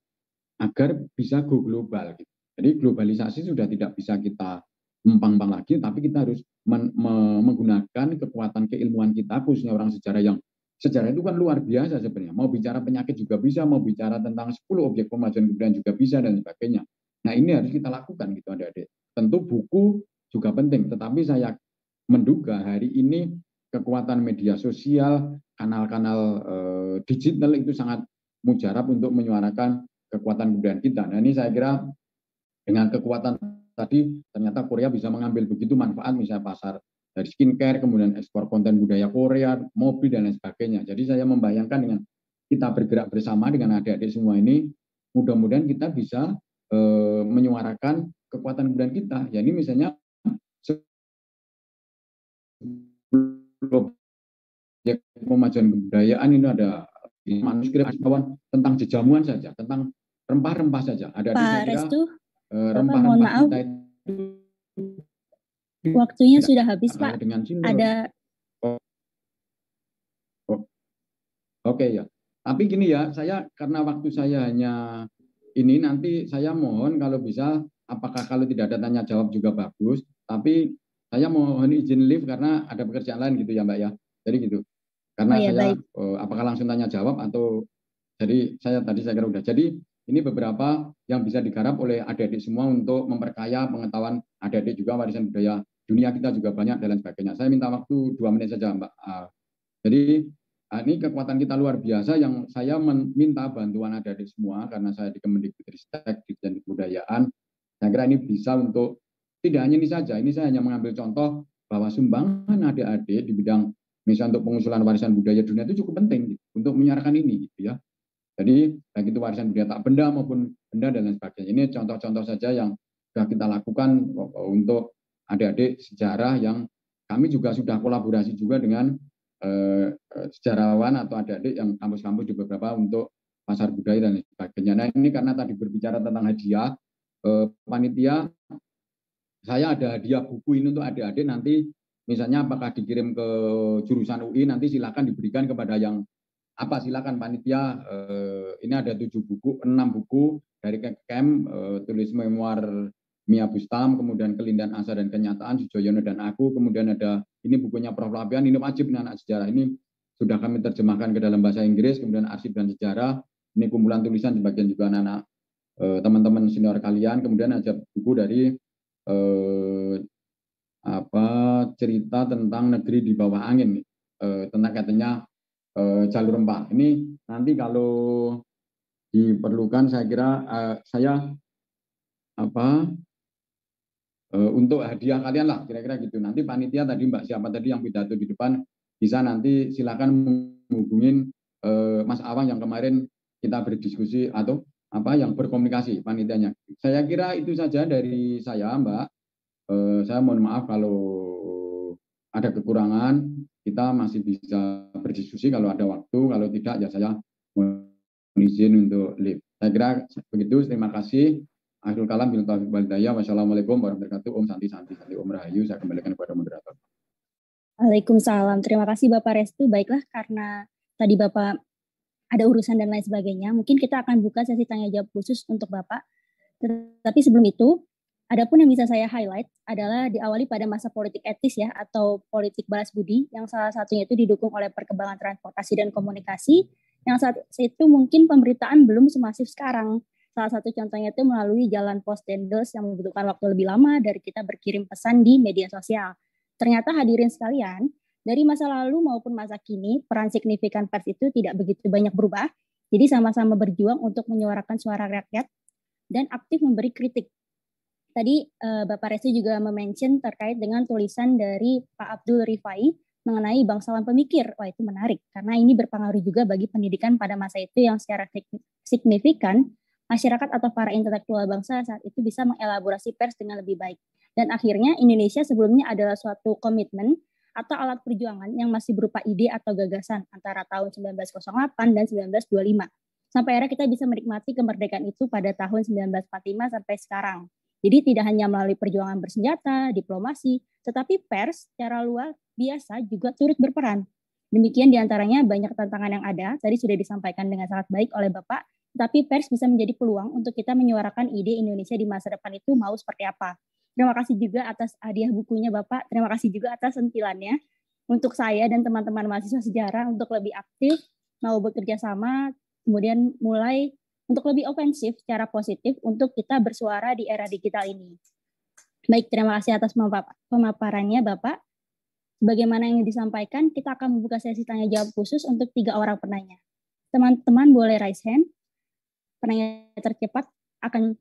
agar bisa go global. Gitu. Jadi globalisasi sudah tidak bisa kita mempang-pang lagi, tapi kita harus men, me, menggunakan kekuatan keilmuan kita, khususnya orang sejarah yang sejarah itu kan luar biasa sebenarnya. Mau bicara penyakit juga bisa, mau bicara tentang 10 objek pemajuan kebudayaan juga bisa dan sebagainya. Nah ini harus kita lakukan gitu adik-adik. Tentu buku juga penting, tetapi saya menduga hari ini kekuatan media sosial, kanal-kanal eh, digital itu sangat mujarab untuk menyuarakan kekuatan kebudayaan kita. Nah ini saya kira dengan kekuatan tadi ternyata Korea bisa mengambil begitu manfaat misalnya pasar dari skincare, kemudian ekspor konten budaya Korea, mobil dan lain sebagainya. Jadi saya membayangkan dengan kita bergerak bersama dengan adik-adik semua ini, mudah-mudahan kita bisa e, menyuarakan kekuatan kebudayaan kita. Ya ini misalnya pemajuan kebudayaan ini ada manuskrip tentang jejamuan saja, tentang rempah-rempah saja. Ada Pak Restu, Eh, Bapak, mohon Waktunya sudah habis, Pak. Dengan Ada oh. Oh. Oke okay, ya. Tapi gini ya, saya karena waktu saya hanya ini nanti saya mohon kalau bisa apakah kalau tidak ada tanya jawab juga bagus, tapi saya mohon izin live karena ada pekerjaan lain gitu ya Mbak ya. Jadi gitu. Karena oh, ya, saya oh, apakah langsung tanya jawab atau jadi saya tadi saya kira udah. Jadi ini beberapa yang bisa digarap oleh adik-adik semua untuk memperkaya pengetahuan adik-adik juga warisan budaya dunia kita juga banyak dan lain sebagainya. Saya minta waktu dua menit saja, Mbak. Jadi ah, ini kekuatan kita luar biasa yang saya meminta bantuan adik-adik semua karena saya di Kemendikbudristek di dan Kebudayaan. Saya kira ini bisa untuk tidak hanya ini saja. Ini saya hanya mengambil contoh bahwa sumbangan adik-adik di bidang misalnya untuk pengusulan warisan budaya dunia itu cukup penting gitu, untuk menyiarkan ini gitu ya. Jadi baik itu warisan budaya tak benda maupun benda dan lain sebagainya. Ini contoh-contoh saja yang sudah kita lakukan untuk adik-adik sejarah yang kami juga sudah kolaborasi juga dengan eh, eh, sejarawan atau adik-adik yang kampus-kampus di beberapa untuk pasar budaya dan sebagainya. Nah ini karena tadi berbicara tentang hadiah, eh, panitia saya ada hadiah buku ini untuk adik-adik nanti misalnya apakah dikirim ke jurusan UI nanti silakan diberikan kepada yang apa silakan panitia ini ada tujuh buku enam buku dari eh, tulis memoir Mia Bustam kemudian Kelindan Asa dan Kenyataan Sujoyono dan aku. Kemudian ada ini bukunya Prof. Lapian ini wajib nih anak sejarah. Ini sudah kami terjemahkan ke dalam bahasa Inggris kemudian arsip dan sejarah. Ini kumpulan tulisan sebagian juga anak-anak eh, teman-teman senior kalian. Kemudian ada buku dari eh, apa cerita tentang negeri di bawah angin eh, tentang katanya eh, jalur rempah. Ini nanti kalau diperlukan saya kira eh, saya apa untuk hadiah kalian lah kira-kira gitu. Nanti panitia tadi mbak siapa tadi yang pidato di depan bisa nanti silakan menghubungin eh, Mas Awang yang kemarin kita berdiskusi atau apa yang berkomunikasi panitianya. Saya kira itu saja dari saya mbak. Eh, saya mohon maaf kalau ada kekurangan. Kita masih bisa berdiskusi kalau ada waktu. Kalau tidak ya saya mohon izin untuk live saya kira begitu. Terima kasih Akhirul kalam bil taufiq wal hidayah. Wassalamualaikum warahmatullahi wabarakatuh. Om Santi Santi Santi Om Rahayu. Saya kembalikan kepada moderator. Waalaikumsalam. Terima kasih Bapak Restu. Baiklah karena tadi Bapak ada urusan dan lain sebagainya, mungkin kita akan buka sesi tanya jawab khusus untuk Bapak. Tetapi sebelum itu, adapun yang bisa saya highlight adalah diawali pada masa politik etis ya atau politik balas budi yang salah satunya itu didukung oleh perkembangan transportasi dan komunikasi yang saat itu mungkin pemberitaan belum semasif sekarang Salah satu contohnya itu melalui jalan pos dendels yang membutuhkan waktu lebih lama dari kita berkirim pesan di media sosial. Ternyata hadirin sekalian, dari masa lalu maupun masa kini, peran signifikan pers itu tidak begitu banyak berubah. Jadi sama-sama berjuang untuk menyuarakan suara rakyat dan aktif memberi kritik. Tadi uh, Bapak Resi juga memention terkait dengan tulisan dari Pak Abdul Rifai mengenai bangsawan pemikir. Wah itu menarik karena ini berpengaruh juga bagi pendidikan pada masa itu yang secara signifikan masyarakat atau para intelektual bangsa saat itu bisa mengelaborasi pers dengan lebih baik. Dan akhirnya Indonesia sebelumnya adalah suatu komitmen atau alat perjuangan yang masih berupa ide atau gagasan antara tahun 1908 dan 1925. Sampai akhirnya kita bisa menikmati kemerdekaan itu pada tahun 1945 sampai sekarang. Jadi tidak hanya melalui perjuangan bersenjata, diplomasi, tetapi pers secara luar biasa juga turut berperan. Demikian di antaranya banyak tantangan yang ada, tadi sudah disampaikan dengan sangat baik oleh Bapak, tapi pers bisa menjadi peluang untuk kita menyuarakan ide Indonesia di masa depan itu mau seperti apa. Terima kasih juga atas hadiah bukunya Bapak, terima kasih juga atas sentilannya untuk saya dan teman-teman mahasiswa sejarah untuk lebih aktif, mau bekerja sama, kemudian mulai untuk lebih ofensif secara positif untuk kita bersuara di era digital ini. Baik, terima kasih atas pemaparannya Bapak. Bagaimana yang disampaikan, kita akan membuka sesi tanya jawab khusus untuk tiga orang penanya. Teman-teman boleh raise hand penanya tercepat akan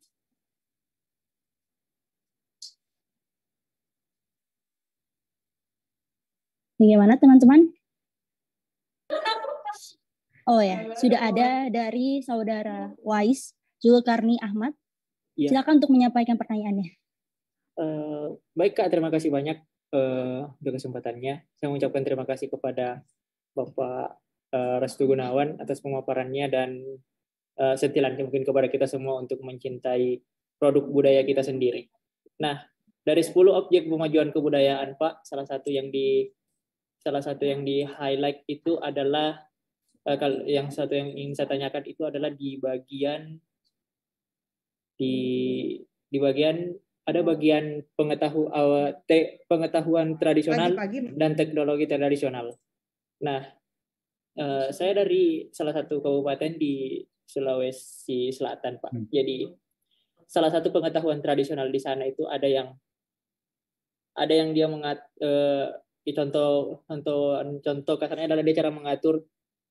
Bagaimana teman-teman? Oh ya, sudah ada dari saudara Wais Julkarni Ahmad. Ya. Silakan untuk menyampaikan pertanyaannya. Uh, baik Kak, terima kasih banyak uh, untuk kesempatannya. Saya mengucapkan terima kasih kepada Bapak uh, Restu Gunawan atas pemaparannya dan uh, sentilan mungkin kepada kita semua untuk mencintai produk budaya kita sendiri. Nah, dari 10 objek pemajuan kebudayaan Pak, salah satu yang di salah satu yang di highlight itu adalah uh, yang satu yang ingin saya tanyakan itu adalah di bagian di di bagian ada bagian pengetahuan te, pengetahuan tradisional pagi, pagi. dan teknologi tradisional. Nah, uh, saya dari salah satu kabupaten di Sulawesi Selatan, Pak. Hmm. Jadi salah satu pengetahuan tradisional di sana itu ada yang ada yang dia mengat uh, contoh contoh contoh kasarnya adalah dia cara mengatur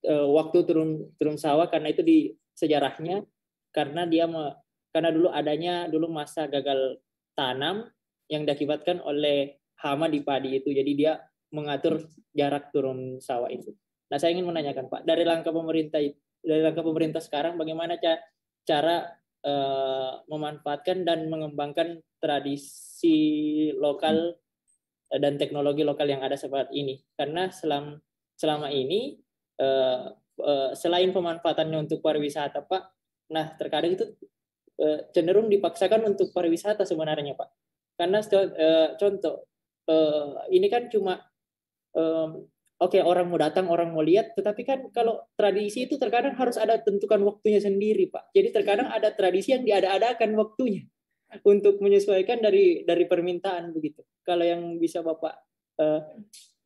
uh, waktu turun turun sawah karena itu di sejarahnya karena dia me, karena dulu adanya dulu masa gagal tanam yang diakibatkan oleh hama di padi itu jadi dia mengatur jarak turun sawah itu. Nah saya ingin menanyakan Pak dari langkah pemerintah dari langkah pemerintah sekarang bagaimana ca cara uh, memanfaatkan dan mengembangkan tradisi lokal hmm. dan teknologi lokal yang ada saat ini karena selam selama ini uh, uh, selain pemanfaatannya untuk pariwisata Pak, nah terkadang itu uh, cenderung dipaksakan untuk pariwisata sebenarnya Pak. Karena uh, contoh uh, ini kan cuma um, oke okay, orang mau datang, orang mau lihat, tetapi kan kalau tradisi itu terkadang harus ada tentukan waktunya sendiri, Pak. Jadi terkadang ada tradisi yang diada-adakan waktunya untuk menyesuaikan dari dari permintaan begitu. Kalau yang bisa Bapak uh,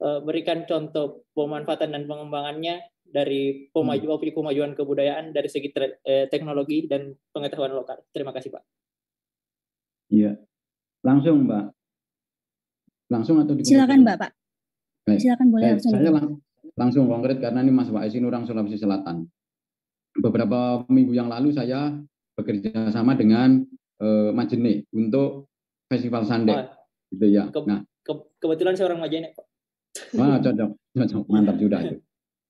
uh, berikan contoh pemanfaatan dan pengembangannya dari pemajuan hmm. kemajuan kebudayaan dari segi uh, teknologi dan pengetahuan lokal. Terima kasih, Pak. Iya. Langsung, Mbak. Langsung atau Silakan, Mbak, Pak. Baik. Silakan boleh Baik, langsung. Saya lang langsung konkret karena ini Mas Wais ini orang Sulawesi Selatan. Beberapa minggu yang lalu saya bekerja sama dengan uh, Majene untuk festival Sandek, oh, gitu ya. Ke nah, ke kebetulan saya orang Majene, Pak. Wah, cocok, cocok, mantap sudah itu.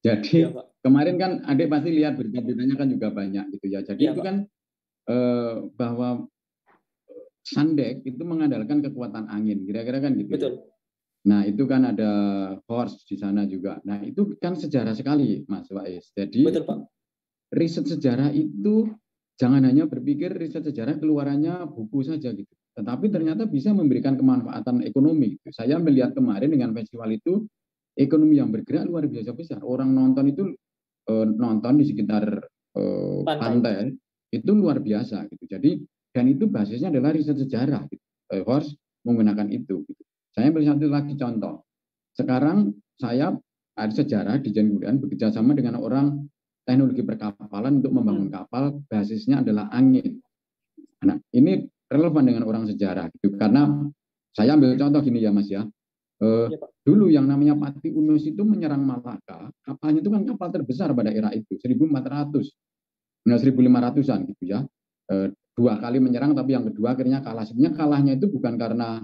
Jadi ya, kemarin kan adik pasti lihat berita-beritanya kan juga banyak gitu ya. Jadi ya, itu Pak. kan uh, bahwa Sandek itu mengandalkan kekuatan angin, kira-kira kan gitu. Ya. Betul. Ya? Nah, itu kan ada horse di sana juga. Nah, itu kan sejarah sekali, Mas Wais. Jadi, Betul, Pak. riset sejarah itu jangan hanya berpikir riset sejarah keluarannya buku saja gitu. Tetapi ternyata bisa memberikan kemanfaatan ekonomi. Gitu. Saya melihat kemarin dengan festival itu, ekonomi yang bergerak luar biasa besar. Orang nonton itu eh, nonton di sekitar eh, pantai. pantai itu luar biasa gitu. Jadi dan itu basisnya adalah riset sejarah. Gitu. Eh, horse menggunakan itu. Gitu. Saya ambil satu lagi contoh. Sekarang saya ada sejarah di Jenggudan bekerja sama dengan orang teknologi perkapalan untuk membangun hmm. kapal basisnya adalah angin. Nah, ini relevan dengan orang sejarah gitu karena saya ambil contoh gini ya Mas ya. Eh, ya dulu yang namanya Pati Unus itu menyerang Malaka, kapalnya itu kan kapal terbesar pada era itu, 1400. Nah, 1500-an gitu ya. Eh, dua kali menyerang tapi yang kedua akhirnya kalah. Sebenarnya kalahnya itu bukan karena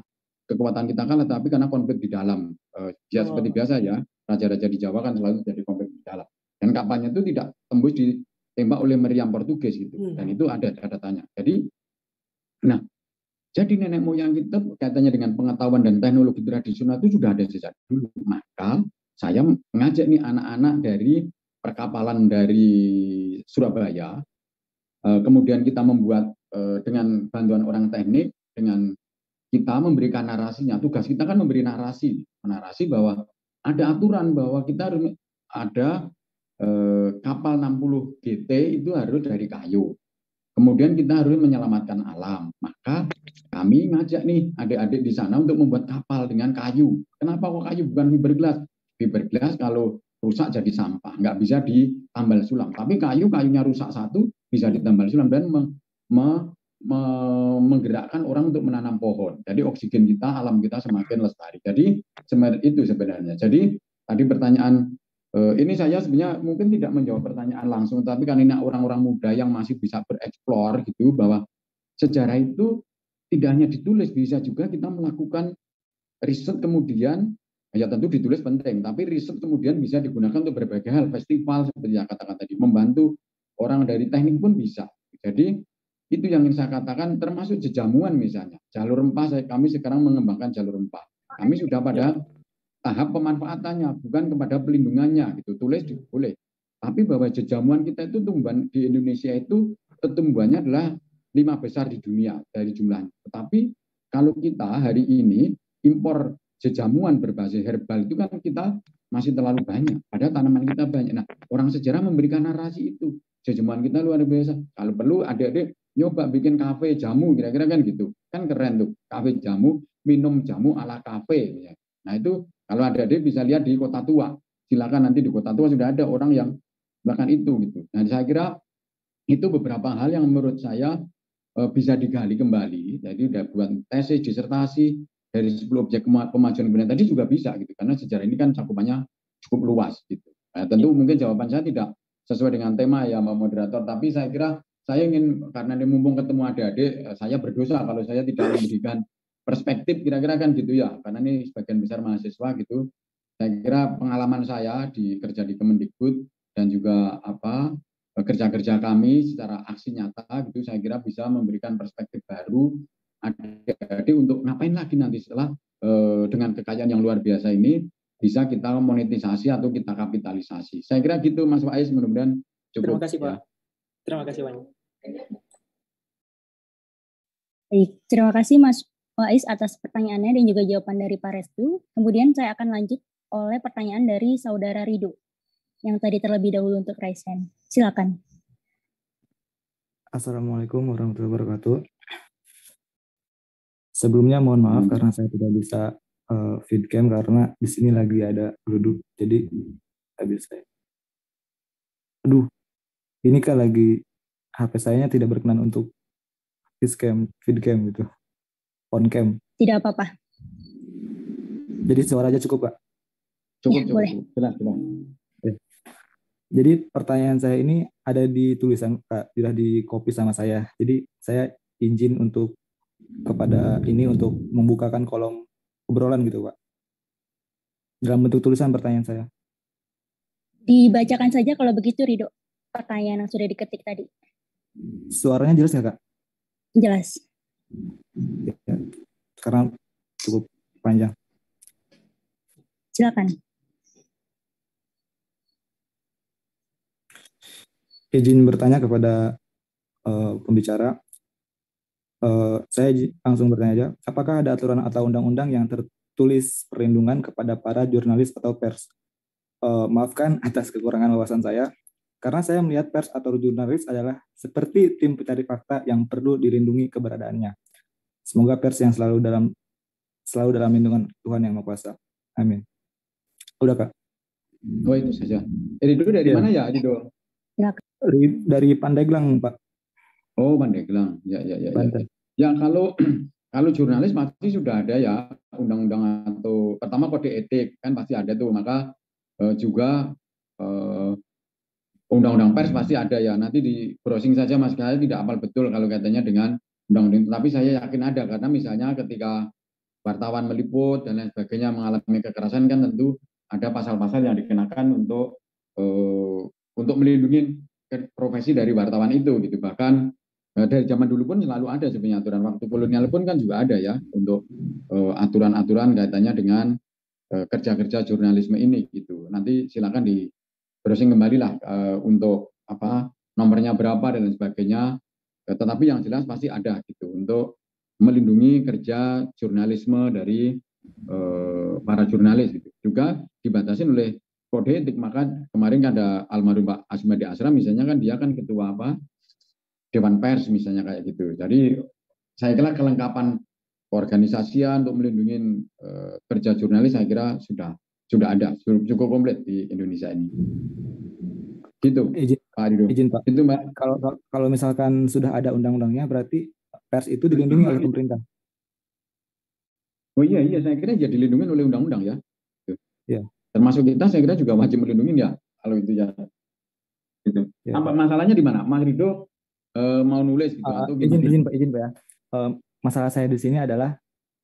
kekuatan kita kalah, tapi karena konflik di dalam. Uh, ya oh. seperti biasa ya, raja-raja di Jawa kan selalu jadi konflik di dalam. Dan kapalnya itu tidak tembus ditembak oleh meriam Portugis gitu. Hmm. Dan itu ada catatannya. Jadi, nah, jadi nenek moyang kita kaitannya dengan pengetahuan dan teknologi tradisional itu sudah ada sejak dulu. Maka saya mengajak nih anak-anak dari perkapalan dari Surabaya, eh, kemudian kita membuat eh, dengan bantuan orang teknik, dengan kita memberikan narasinya. Tugas kita kan memberi narasi, narasi bahwa ada aturan bahwa kita harus ada eh, kapal 60 GT itu harus dari kayu. Kemudian kita harus menyelamatkan alam. Maka kami ngajak nih adik-adik di sana untuk membuat kapal dengan kayu. Kenapa kok kayu bukan fiberglass? Fiberglass kalau rusak jadi sampah, nggak bisa ditambal sulam. Tapi kayu kayunya rusak satu bisa ditambal sulam dan menggerakkan orang untuk menanam pohon. Jadi oksigen kita, alam kita semakin lestari. Jadi itu sebenarnya. Jadi tadi pertanyaan eh, ini saya sebenarnya mungkin tidak menjawab pertanyaan langsung, tapi ini orang-orang muda yang masih bisa bereksplor gitu bahwa sejarah itu tidak hanya ditulis, bisa juga kita melakukan riset kemudian ya tentu ditulis penting, tapi riset kemudian bisa digunakan untuk berbagai hal, festival seperti yang katakan tadi, membantu orang dari teknik pun bisa. Jadi itu yang ingin saya katakan termasuk jejamuan misalnya. Jalur rempah saya, kami sekarang mengembangkan jalur rempah. Kami sudah pada tahap pemanfaatannya, bukan kepada pelindungannya gitu. Tulis boleh. Tapi bahwa jejamuan kita itu tumbuhan di Indonesia itu tumbuhannya adalah lima besar di dunia dari jumlahnya. Tetapi kalau kita hari ini impor jejamuan berbasis herbal itu kan kita masih terlalu banyak. Padahal tanaman kita banyak. Nah, orang sejarah memberikan narasi itu. Jejamuan kita luar biasa. Kalau perlu adik-adik nyoba bikin kafe jamu kira-kira kan gitu. Kan keren tuh kafe jamu minum jamu ala kafe ya. nah itu kalau ada adik bisa lihat di kota tua. Silakan nanti di kota tua sudah ada orang yang bahkan itu gitu. Nah saya kira itu beberapa hal yang menurut saya e, bisa digali kembali. Jadi udah buat tesis disertasi dari 10 objek pemajuan kebudayaan tadi juga bisa gitu. Karena sejarah ini kan cakupannya cukup luas gitu. Nah, tentu ya. mungkin jawaban saya tidak sesuai dengan tema ya Mbak moderator. Tapi saya kira saya ingin karena ini mumpung ketemu adik-adik, eh, saya berdosa kalau saya tidak memberikan perspektif kira-kira kan gitu ya, karena ini sebagian besar mahasiswa gitu. Saya kira pengalaman saya di kerja di Kemendikbud dan juga apa kerja-kerja kami secara aksi nyata gitu, saya kira bisa memberikan perspektif baru adik-adik untuk ngapain lagi nanti setelah eh, dengan kekayaan yang luar biasa ini bisa kita monetisasi atau kita kapitalisasi. Saya kira gitu Mas Faiz, mudah-mudahan cukup. Terima kasih ya. Terima kasih banyak. Baik, terima kasih Mas Wais atas pertanyaannya dan juga jawaban dari Pak Restu. Kemudian saya akan lanjut oleh pertanyaan dari Saudara Rido yang tadi terlebih dahulu untuk Raisen. Silakan. Assalamualaikum warahmatullahi wabarakatuh. Sebelumnya mohon maaf karena saya tidak bisa uh, feed cam karena di sini lagi ada duduk, jadi nggak bisa. Aduh, ini kan lagi HP saya tidak berkenan untuk feed cam, feed cam gitu, on cam. Tidak apa-apa. Jadi suara aja cukup pak? Cukup, Ya, cukup. boleh. Jelas. Ya. Jadi pertanyaan saya ini ada di tulisan Kak, sudah di copy sama saya. Jadi saya izin untuk kepada ini untuk membukakan kolom obrolan gitu, Pak. Dalam bentuk tulisan pertanyaan saya. Dibacakan saja kalau begitu Rido pertanyaan yang sudah diketik tadi. Suaranya jelas nggak, Kak? Jelas. Ya. Karena cukup panjang. Silakan. Izin bertanya kepada eh, pembicara. Eh, saya langsung bertanya aja, apakah ada aturan atau undang-undang yang tertulis perlindungan kepada para jurnalis atau pers? Eh, maafkan atas kekurangan wawasan saya, karena saya melihat pers atau jurnalis adalah seperti tim pencari fakta yang perlu dilindungi keberadaannya. Semoga pers yang selalu dalam selalu dalam lindungan Tuhan yang Maha Kuasa. Amin. Udah kak. Oh itu saja. Rido dari Iya. mana ya Rido? Dari, dari Pandeglang Pak. Oh Pandeglang. Ya ya ya. ya. Ya kalau kalau jurnalis pasti sudah ada ya undang-undang atau pertama kode etik kan pasti ada tuh maka eh, juga eh, undang-undang pers pasti ada ya. Nanti di browsing saja mas saya tidak apal betul kalau katanya dengan undang-undang. Tapi saya yakin ada karena misalnya ketika wartawan meliput dan lain sebagainya mengalami kekerasan kan tentu ada pasal-pasal yang dikenakan untuk eh, untuk melindungi profesi dari wartawan itu gitu. Bahkan eh, dari zaman dulu pun selalu ada sebenarnya aturan. Waktu kolonial pun kan juga ada ya untuk eh, aturan-aturan kaitannya dengan eh, kerja-kerja jurnalisme ini gitu. Nanti silakan di browsing kembali lah eh, untuk apa nomornya berapa dan lain sebagainya Eh, tetapi yang jelas pasti ada gitu untuk melindungi kerja jurnalisme dari eh, para jurnalis gitu. Juga dibatasi oleh kode etik maka kemarin kan ada almarhum Pak Asmadi Asram misalnya kan dia kan ketua apa Dewan Pers misalnya kayak gitu. Jadi saya kira kelengkapan organisasian untuk melindungi eh, kerja jurnalis saya kira sudah sudah ada cukup, cukup komplit di Indonesia ini. Gitu. Izin, Pak Rido. izin Pak. Itu Mbak. Kalau kalau misalkan sudah ada undang-undangnya berarti pers itu dilindungi oleh pemerintah. Oh iya iya saya kira jadi dilindungi oleh undang-undang ya. Iya. Termasuk kita saya kira juga wajib melindungi ya kalau itu ya. Gitu. Ya. Apa masalahnya di mana? Mas Rido eh, mau nulis gitu Uh, atau izin gimana? izin Pak izin Pak ya. Um, masalah saya di sini adalah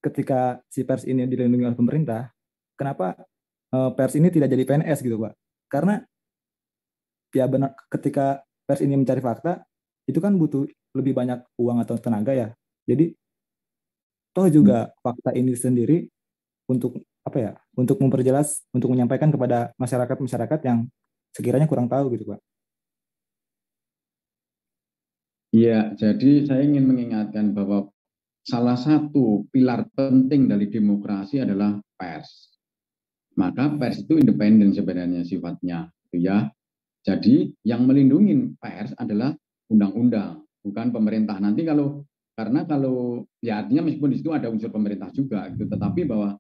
ketika si pers ini dilindungi oleh pemerintah, kenapa pers ini tidak jadi PNS gitu Pak? Karena ya benar ketika pers ini mencari fakta itu kan butuh lebih banyak uang atau tenaga ya. Jadi toh juga fakta ini sendiri untuk apa ya? Untuk memperjelas, untuk menyampaikan kepada masyarakat-masyarakat yang sekiranya kurang tahu gitu Pak. Iya, jadi saya ingin mengingatkan bahwa salah satu pilar penting dari demokrasi adalah pers. Maka pers itu independen sebenarnya sifatnya, gitu ya. Jadi yang melindungi pers adalah undang-undang, bukan pemerintah. Nanti kalau karena kalau ya artinya meskipun di situ ada unsur pemerintah juga, gitu, tetapi bahwa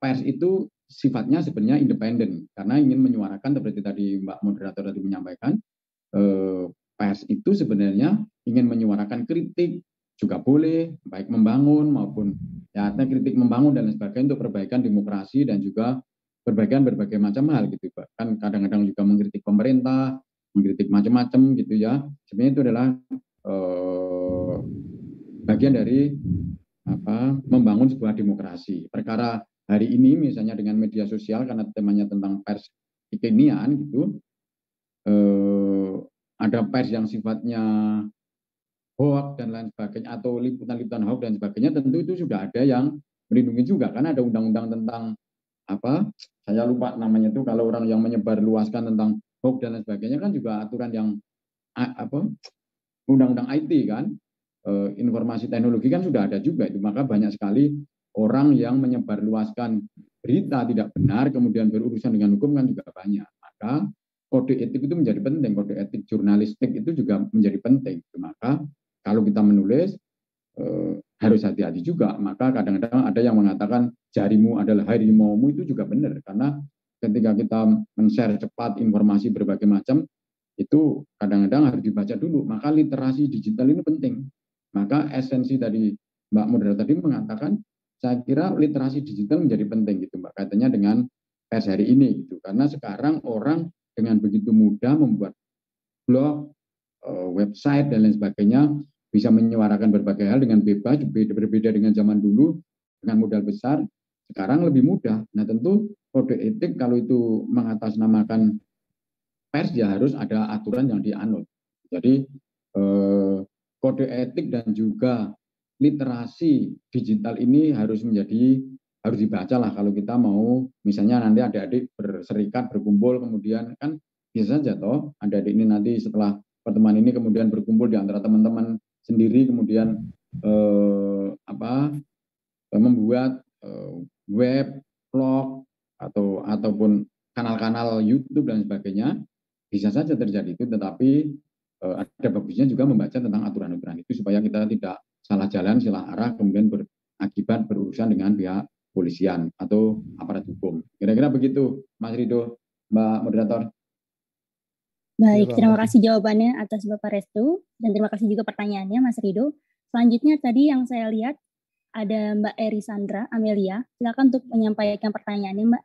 pers itu sifatnya sebenarnya independen karena ingin menyuarakan seperti tadi Mbak moderator tadi menyampaikan eh, pers itu sebenarnya ingin menyuarakan kritik juga boleh baik membangun maupun ya artinya kritik membangun dan sebagainya untuk perbaikan demokrasi dan juga perbaikan berbagai macam hal gitu kan kadang-kadang juga mengkritik pemerintah mengkritik macam-macam gitu ya. Sebenarnya itu adalah eh, bagian dari apa membangun sebuah demokrasi. Perkara hari ini misalnya dengan media sosial karena temanya tentang pers kekinian gitu eh, ada pers yang sifatnya hoax dan lain sebagainya atau liputan-liputan hoax dan sebagainya tentu itu sudah ada yang melindungi juga. Karena ada undang-undang tentang apa saya lupa namanya itu kalau orang yang menyebar luaskan tentang hoax dan lain sebagainya kan juga aturan yang apa undang-undang IT kan. Eh, informasi teknologi kan sudah ada juga itu. Maka banyak sekali orang yang menyebar luaskan berita tidak benar kemudian berurusan dengan hukum kan juga banyak. Maka kode etik itu menjadi penting kode etik jurnalistik itu juga menjadi penting. Maka kalau kita menulis eh, harus hati-hati juga. Maka kadang-kadang ada yang mengatakan jarimu adalah harimaumu. Itu juga benar. Karena ketika kita men-share cepat informasi berbagai macam itu kadang-kadang harus dibaca dulu. Maka literasi digital ini penting. Maka esensi tadi Mbak moderator tadi mengatakan saya kira literasi digital menjadi penting gitu Mbak. Katanya dengan pers hari ini gitu. Karena sekarang orang dengan begitu mudah membuat blog eh, website dan lain sebagainya bisa menyuarakan berbagai hal dengan bebas berbeda dengan zaman dulu dengan modal besar. Sekarang lebih mudah. Nah tentu kode etik kalau itu mengatasnamakan pers ya harus ada aturan yang dianut. Jadi eh, kode etik dan juga literasi digital ini harus menjadi harus dibaca lah kalau kita mau. Misalnya nanti adik-adik berserikat berkumpul kemudian kan bisa saja toh adik-adik ini nanti setelah pertemuan ini kemudian berkumpul di antara teman-teman sendiri kemudian eh, apa membuat eh, web blog atau ataupun kanal-kanal YouTube dan sebagainya bisa saja terjadi itu, tetapi uh, ada bagusnya juga membaca tentang aturan-aturan itu supaya kita tidak salah jalan, salah arah, kemudian berakibat berurusan dengan pihak polisian atau aparat hukum. Kira-kira begitu, Mas Rido, Mbak Moderator. Baik, terima kasih jawabannya atas Bapak Restu dan terima kasih juga pertanyaannya Mas Rido. Selanjutnya tadi yang saya lihat ada Mbak Eri Sandra Amelia. Silakan untuk menyampaikan pertanyaannya, Mbak.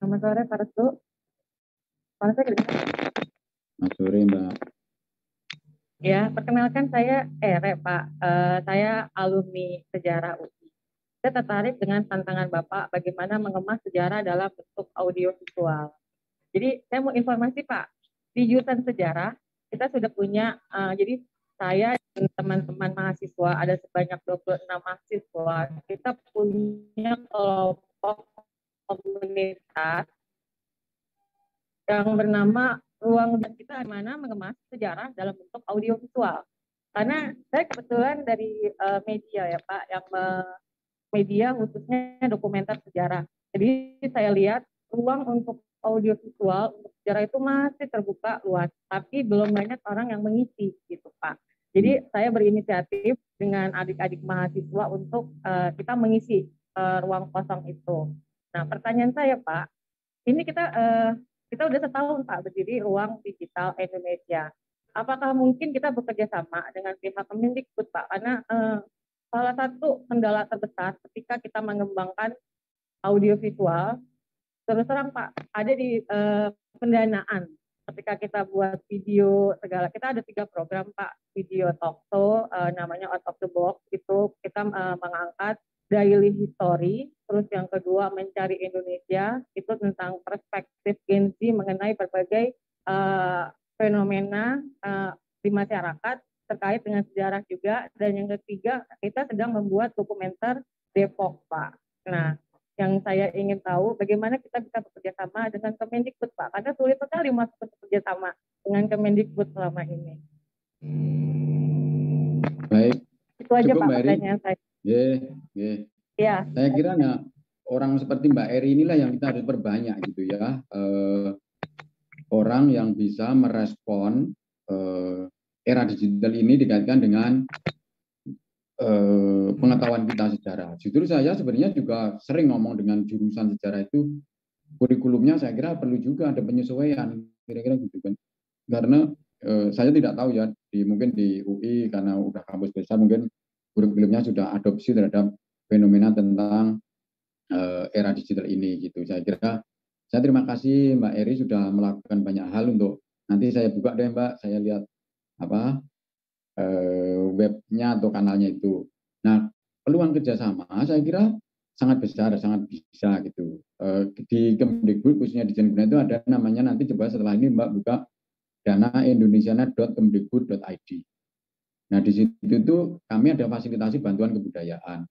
Selamat sore Pak Restu. Selamat sore. Selamat sore Mbak. Ya, perkenalkan saya Ere Pak. Uh, saya alumni sejarah UI. Saya tertarik dengan tantangan Bapak bagaimana mengemas sejarah dalam bentuk audio visual. Jadi saya mau informasi Pak, di jurusan sejarah kita sudah punya, uh, jadi saya dan teman-teman mahasiswa ada sebanyak 26 mahasiswa, kita punya kelompok komunitas yang bernama ruang dan kita di mana mengemas sejarah dalam bentuk audio visual. Karena saya kebetulan dari uh, media ya Pak, yang uh, media khususnya dokumenter sejarah. Jadi saya lihat ruang untuk audio visual untuk sejarah itu masih terbuka luas, tapi belum banyak orang yang mengisi gitu Pak. Jadi saya berinisiatif dengan adik-adik mahasiswa untuk uh, kita mengisi uh, ruang kosong itu. Nah, pertanyaan saya Pak, ini kita uh, kita udah setahun Pak berdiri ruang digital Indonesia. Apakah mungkin kita bekerja sama dengan pihak Kemendikbud Pak? Karena uh, salah satu kendala terbesar ketika kita mengembangkan audio visual, terus terang Pak, ada di uh, pendanaan. Ketika kita buat video segala, kita ada tiga program Pak, video talk show, uh, namanya out of the box, itu kita uh, mengangkat daily history, terus yang kedua mencari Indonesia, itu tentang perspektif Gen mengenai berbagai uh, fenomena uh, di masyarakat terkait dengan sejarah juga, dan yang ketiga kita sedang membuat dokumenter Depok, Pak. Nah, yang saya ingin tahu bagaimana kita bisa bekerja sama dengan Kemendikbud, Pak, karena sulit sekali masuk bekerja sama dengan Kemendikbud selama ini. Baik. Itu aja Cukup, Pak pertanyaan saya. Yeah, yeah. Ya. Saya kira nah, orang seperti Mbak Eri inilah yang kita harus perbanyak gitu ya. Eh, orang yang bisa merespon eh, era digital ini dikaitkan dengan eh, pengetahuan kita sejarah. Justru saya sebenarnya juga sering ngomong dengan jurusan sejarah itu kurikulumnya saya kira perlu juga ada penyesuaian kira-kira gitu kan. Karena eh, saya tidak tahu ya di mungkin di UI karena udah kampus besar mungkin kurikulumnya sudah adopsi terhadap fenomena tentang uh, era digital ini gitu. Saya kira saya terima kasih Mbak Eri sudah melakukan banyak hal untuk nanti saya buka deh Mbak, saya lihat apa uh, webnya atau kanalnya itu. Nah peluang kerjasama saya kira sangat besar, sangat bisa gitu. Uh, di Kemdikbud khususnya di Jenbuna itu ada namanya nanti coba setelah ini Mbak buka dana indonesiana.kemdikbud.id. Nah di situ tuh kami ada fasilitasi bantuan kebudayaan.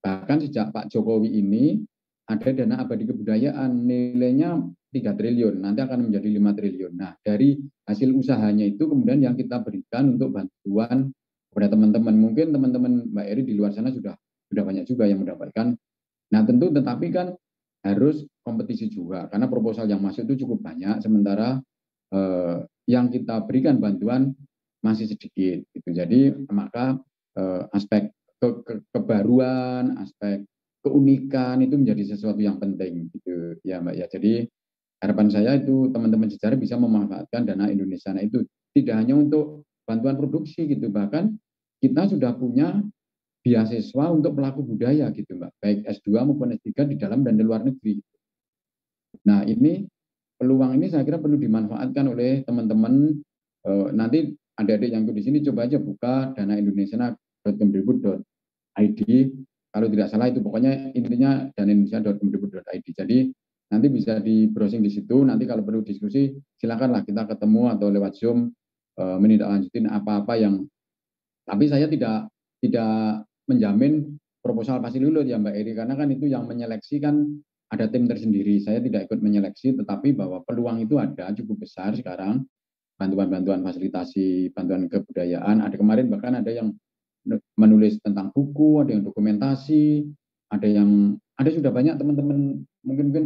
bahkan sejak Pak Jokowi ini ada dana abadi kebudayaan nilainya 3 triliun, nanti akan menjadi 5 triliun. Nah, dari hasil usahanya itu kemudian yang kita berikan untuk bantuan kepada teman-teman. Mungkin teman-teman Mbak Eri di luar sana sudah sudah banyak juga yang mendapatkan. Nah, tentu tetapi kan harus kompetisi juga karena proposal yang masuk itu cukup banyak sementara eh, yang kita berikan bantuan masih sedikit gitu. Jadi maka eh, aspek ke, ke, kebaruan, aspek keunikan itu menjadi sesuatu yang penting gitu. Ya Mbak ya. Jadi harapan saya itu teman-teman sejarah bisa memanfaatkan dana Indonesia. Nah itu tidak hanya untuk bantuan produksi gitu. Bahkan kita sudah punya beasiswa untuk pelaku budaya gitu Mbak. Baik S2 maupun S3 di dalam dan di luar negeri. Nah ini peluang ini saya kira perlu dimanfaatkan oleh teman-teman. Eh, nanti adik-adik yang di sini coba aja buka dana indonesia.kemdikbud.id kalau tidak salah itu pokoknya intinya indonesia.kemdikbud.id jadi nanti bisa di browsing di situ. Nanti kalau perlu diskusi silakanlah kita ketemu atau lewat zoom uh, menindaklanjutin apa-apa yang tapi saya tidak tidak menjamin proposal pasti lulus ya Mbak Eri. Karena kan itu yang menyeleksi kan ada tim tersendiri. Saya tidak ikut menyeleksi tetapi bahwa peluang itu ada cukup besar sekarang. Bantuan-bantuan fasilitasi bantuan kebudayaan. Ada kemarin bahkan ada yang menulis tentang buku ada yang dokumentasi ada yang ada sudah banyak teman-teman mungkin mungkin